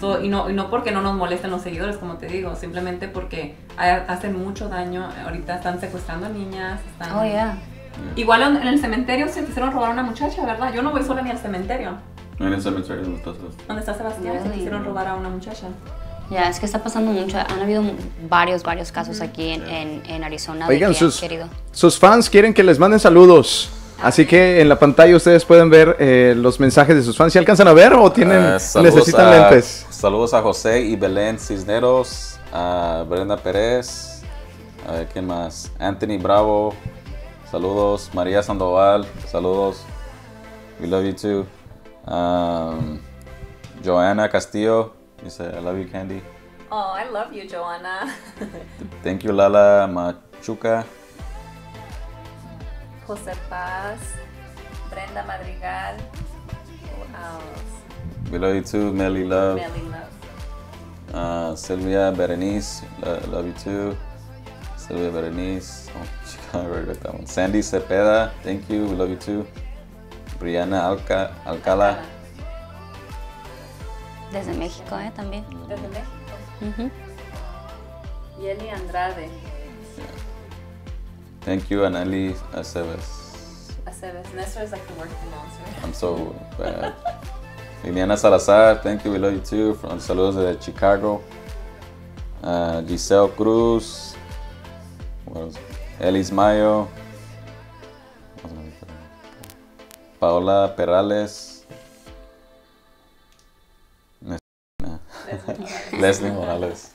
S2: So, y, no, y no porque no nos molesten los seguidores, como te digo, simplemente porque ha- hacen mucho daño. Ahorita están secuestrando a niñas. Están...
S1: Oh, yeah.
S2: Igual en, en el cementerio se quisieron robar a una muchacha, ¿verdad? Yo no voy sola ni al cementerio.
S4: En el cementerio donde estás.
S2: ¿Dónde está Sebastián? Se quisieron robar a una muchacha.
S1: Ya, es que está pasando mucho. Han habido varios, varios casos aquí en, en, en Arizona
S3: Oigan,
S1: de que han
S3: sus,
S1: querido.
S3: sus fans quieren que les manden saludos. Así que en la pantalla ustedes pueden ver eh, los mensajes de sus fans. ¿Si alcanzan a ver o tienen
S4: Eh, saludos
S3: necesitan
S4: a-
S3: lentes?
S4: Saludos a José y Belén Cisneros, a Brenda Pérez, a ver, ¿quién más? Anthony Bravo, saludos. María Sandoval, saludos. We love you too. Um, Joanna Castillo, dice I love you Candy.
S2: Oh, I love you, Joanna.
S4: Thank you Lala Machuca.
S2: José Paz, Brenda Madrigal, who else?
S4: We love you too Melly Love.
S2: Melly Love.
S4: Uh, Silvia Berenice, lo- love you too. Silvia Berenice, oh, she can't remember that one. Sandy Cepeda, thank you, we love you too. Brianna Alca, Alcala,
S1: Desde México, ¿eh? También.
S2: Desde México. Yeli Andrade,
S4: thank you, Anali Aceves.
S2: Aceves. Nestor is like the working monster.
S4: I'm so bad. Liliana Salazar, thank you, we love you too. From saludos de Chicago. Uh, Giselle Cruz, what else? Elis Mayo, Paola Perales, Leslie Morales.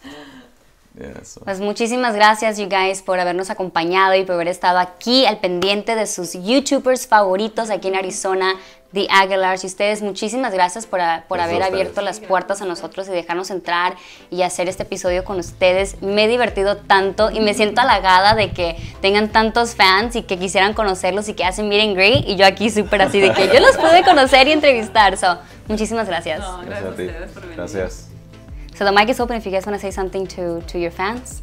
S4: Yeah, so-
S1: Pues muchísimas gracias, you guys, por habernos acompañado y por haber estado aquí al pendiente de sus YouTubers favoritos aquí en Arizona, The Aguilars. Y ustedes, muchísimas gracias por, a- por haber abierto las puertas a nosotros y dejarnos entrar y hacer este episodio con ustedes. Me he divertido tanto y me siento halagada de que tengan tantos fans y que quisieran conocerlos y que hacen and greet. Y yo aquí súper así de que yo los pude conocer y entrevistar. So, muchísimas gracias.
S2: No,
S4: Gracias
S2: gracias a
S4: a ti.
S2: ustedes por venir.
S4: Gracias.
S1: So the mic is open if you guys want to say something to, to your fans.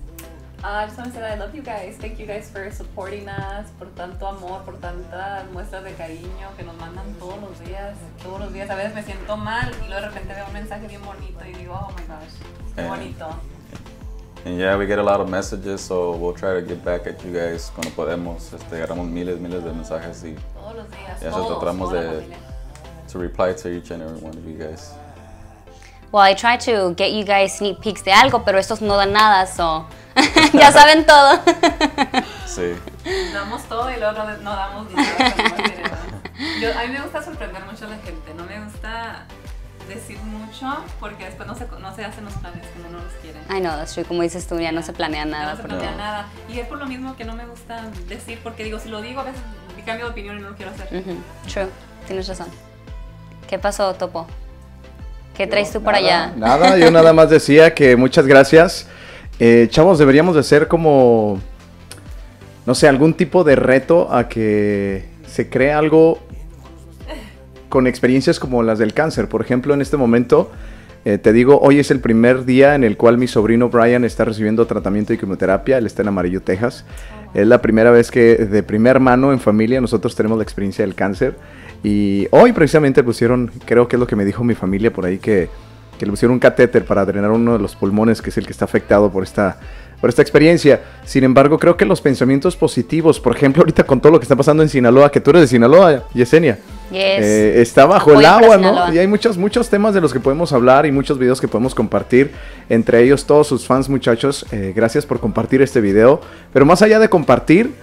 S2: Uh, I just want to say that I love you guys. Thank you guys for supporting us, por tanto amor, por tantas muestras de cariño que nos mandan todos los días. Todos los días. A veces me siento mal y luego de repente veo un mensaje bien bonito y digo, oh my gosh, qué
S4: Eh.
S2: bonito.
S4: And yeah, we get a lot of messages, so we'll try to get back at you guys cuando podemos. Este, agarramos miles, miles de mensajes y
S2: Todos los días.
S4: Ya, eso
S2: todos,
S4: tratamos
S2: toda la
S4: de- to reply to each and every one of you guys.
S1: Well, I try to get you guys sneak peeks de algo, pero estos no dan nada, so ya saben todo.
S4: Sí.
S2: Damos todo y luego no, no damos nada. no. Yo, a mí me gusta sorprender mucho a la gente. No me gusta decir mucho porque después no se, no se hacen los planes como uno los quiere.
S1: I know, that's true. Como dices tú, ya no se planea nada.
S2: no se plantea
S4: No.
S2: nada. Y es por lo mismo que no me gusta decir, porque digo, si lo digo a veces cambio de opinión y no lo quiero hacer.
S1: Ujú, True, tienes razón. ¿Qué pasó, Topo? ¿Qué traes tú
S3: Nada,
S1: allá?
S3: Nada, yo nada más decía que muchas gracias. Eh, chavos, deberíamos de hacer como, no sé, algún tipo de reto a que se cree algo con experiencias como las del cáncer. Por ejemplo, en este momento, eh, te digo, hoy es el primer día en el cual mi sobrino Brian está recibiendo tratamiento y quimioterapia. Él está en Amarillo, Texas. Es la primera vez que de primer mano en familia nosotros tenemos la experiencia del cáncer. Y hoy precisamente pusieron, creo que es lo que me dijo mi familia por ahí, que, que le pusieron un catéter para drenar uno de los pulmones, que es el que está afectado por esta, por esta experiencia. Sin embargo, creo que los pensamientos positivos, por ejemplo, ahorita con todo lo que está pasando en Sinaloa, que tú eres de Sinaloa, Yesenia.
S1: Yes.
S3: Eh, está bajo el agua, ¿no?
S1: Sinaloa.
S3: Y hay muchos, muchos temas de los que podemos hablar y muchos videos que podemos compartir. Entre ellos, todos sus fans, muchachos, eh, gracias por compartir este video. Pero más allá de compartir,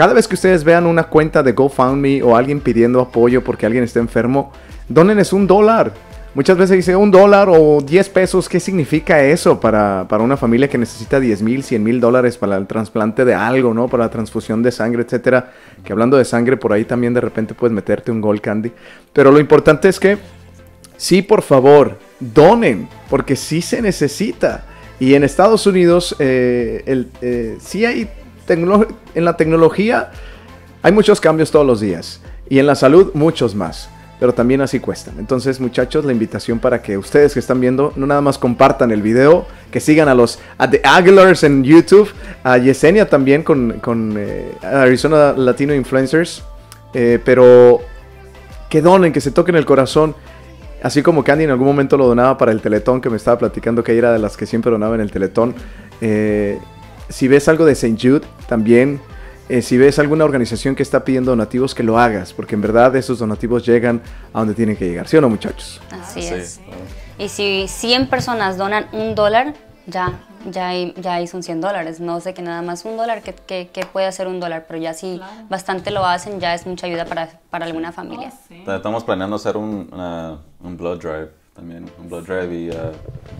S3: cada vez que ustedes vean una cuenta de GoFundMe o alguien pidiendo apoyo porque alguien está enfermo, dónenles un dólar. Muchas veces dice un dólar o 10 pesos. ¿Qué significa eso para, para una familia que necesita 10 mil, 100 mil dólares para el trasplante de algo, ¿no? Para la transfusión de sangre, etcétera. Que hablando de sangre, por ahí también de repente puedes meterte un gol candy. Pero lo importante es que sí, por favor, donen, porque sí se necesita. Y en Estados Unidos, eh, el, eh, sí hay en la tecnología, hay muchos cambios todos los días. Y en la salud, muchos más. Pero también así cuestan. Entonces, muchachos, la invitación para que ustedes que están viendo, no nada más compartan el video, que sigan a los a The Aguilars en YouTube, a Yesenia también con, con eh, Arizona Latino Influencers. eh, pero que donen, que se toquen el corazón Así como Candy en algún momento lo donaba para el Teletón, que me estaba platicando que era de las que siempre donaba en el Teletón. eh, si ves algo de St. Jude, también, eh, si ves alguna organización que está pidiendo donativos, que lo hagas, porque en verdad esos donativos llegan a donde tienen que llegar. ¿Sí o no, muchachos?
S1: Así
S4: Sí,
S1: es. Y si 100 personas donan un dólar, ya, ya, ya ahí son 100 dólares. No sé que nada más un dólar, que, que, que puede hacer un dólar, pero ya si
S2: Claro.
S1: bastante lo hacen, ya es mucha ayuda para, para alguna familia.
S2: Oh, sí.
S4: Estamos planeando hacer un, una- un blood drive también, un blood drive y uh,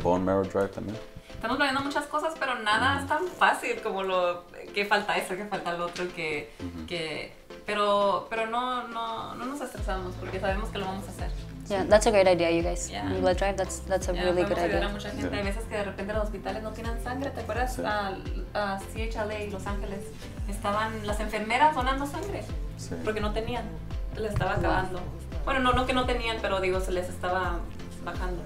S4: bone marrow drive también.
S2: Estamos planeando muchas cosas, pero nada es tan fácil como lo que falta eso, que falta lo otro, que, que pero pero no, no, no nos estresamos porque sabemos que lo vamos a hacer.
S1: Yeah, that's a great idea, you guys.
S2: Yeah.
S1: Blood drive, that's, that's a
S2: Ya,
S1: really good
S2: ayudar a
S1: idea.
S2: mucha gente. Hay veces que de repente los hospitales no tienen sangre. ¿Te acuerdas?
S4: Sí.
S2: A, a CHLA y Los Ángeles estaban las enfermeras donando sangre
S4: Sí.
S2: porque no tenían. Les estaba acabando. Bueno, no, no que no tenían, pero digo, se les estaba bajando.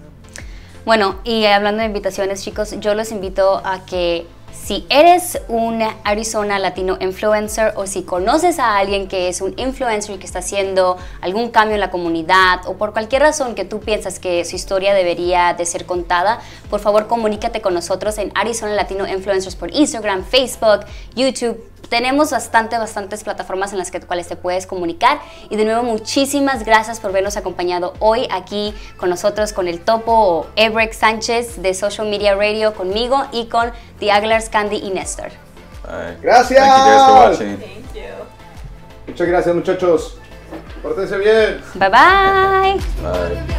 S1: Bueno, y hablando de invitaciones, chicos, yo los invito a que si eres un Arizona Latino influencer o si conoces a alguien que es un influencer y que está haciendo algún cambio en la comunidad o por cualquier razón que tú piensas que su historia debería de ser contada, por favor comunícate con nosotros en Arizona Latino Influencers por Instagram, Facebook, YouTube. Tenemos bastante, bastantes plataformas en las que, cuales te puedes comunicar. Y de nuevo, muchísimas gracias por vernos acompañado hoy aquí con nosotros, con el topo o Ebrek Sánchez de Social Media Radio, conmigo y con The Aguilars, Candy y Néstor.
S3: Gracias.
S4: Thank you guys for watching.
S2: Thank you.
S3: Muchas gracias, muchachos. Pórtense bien.
S1: Bye bye.
S4: Bye.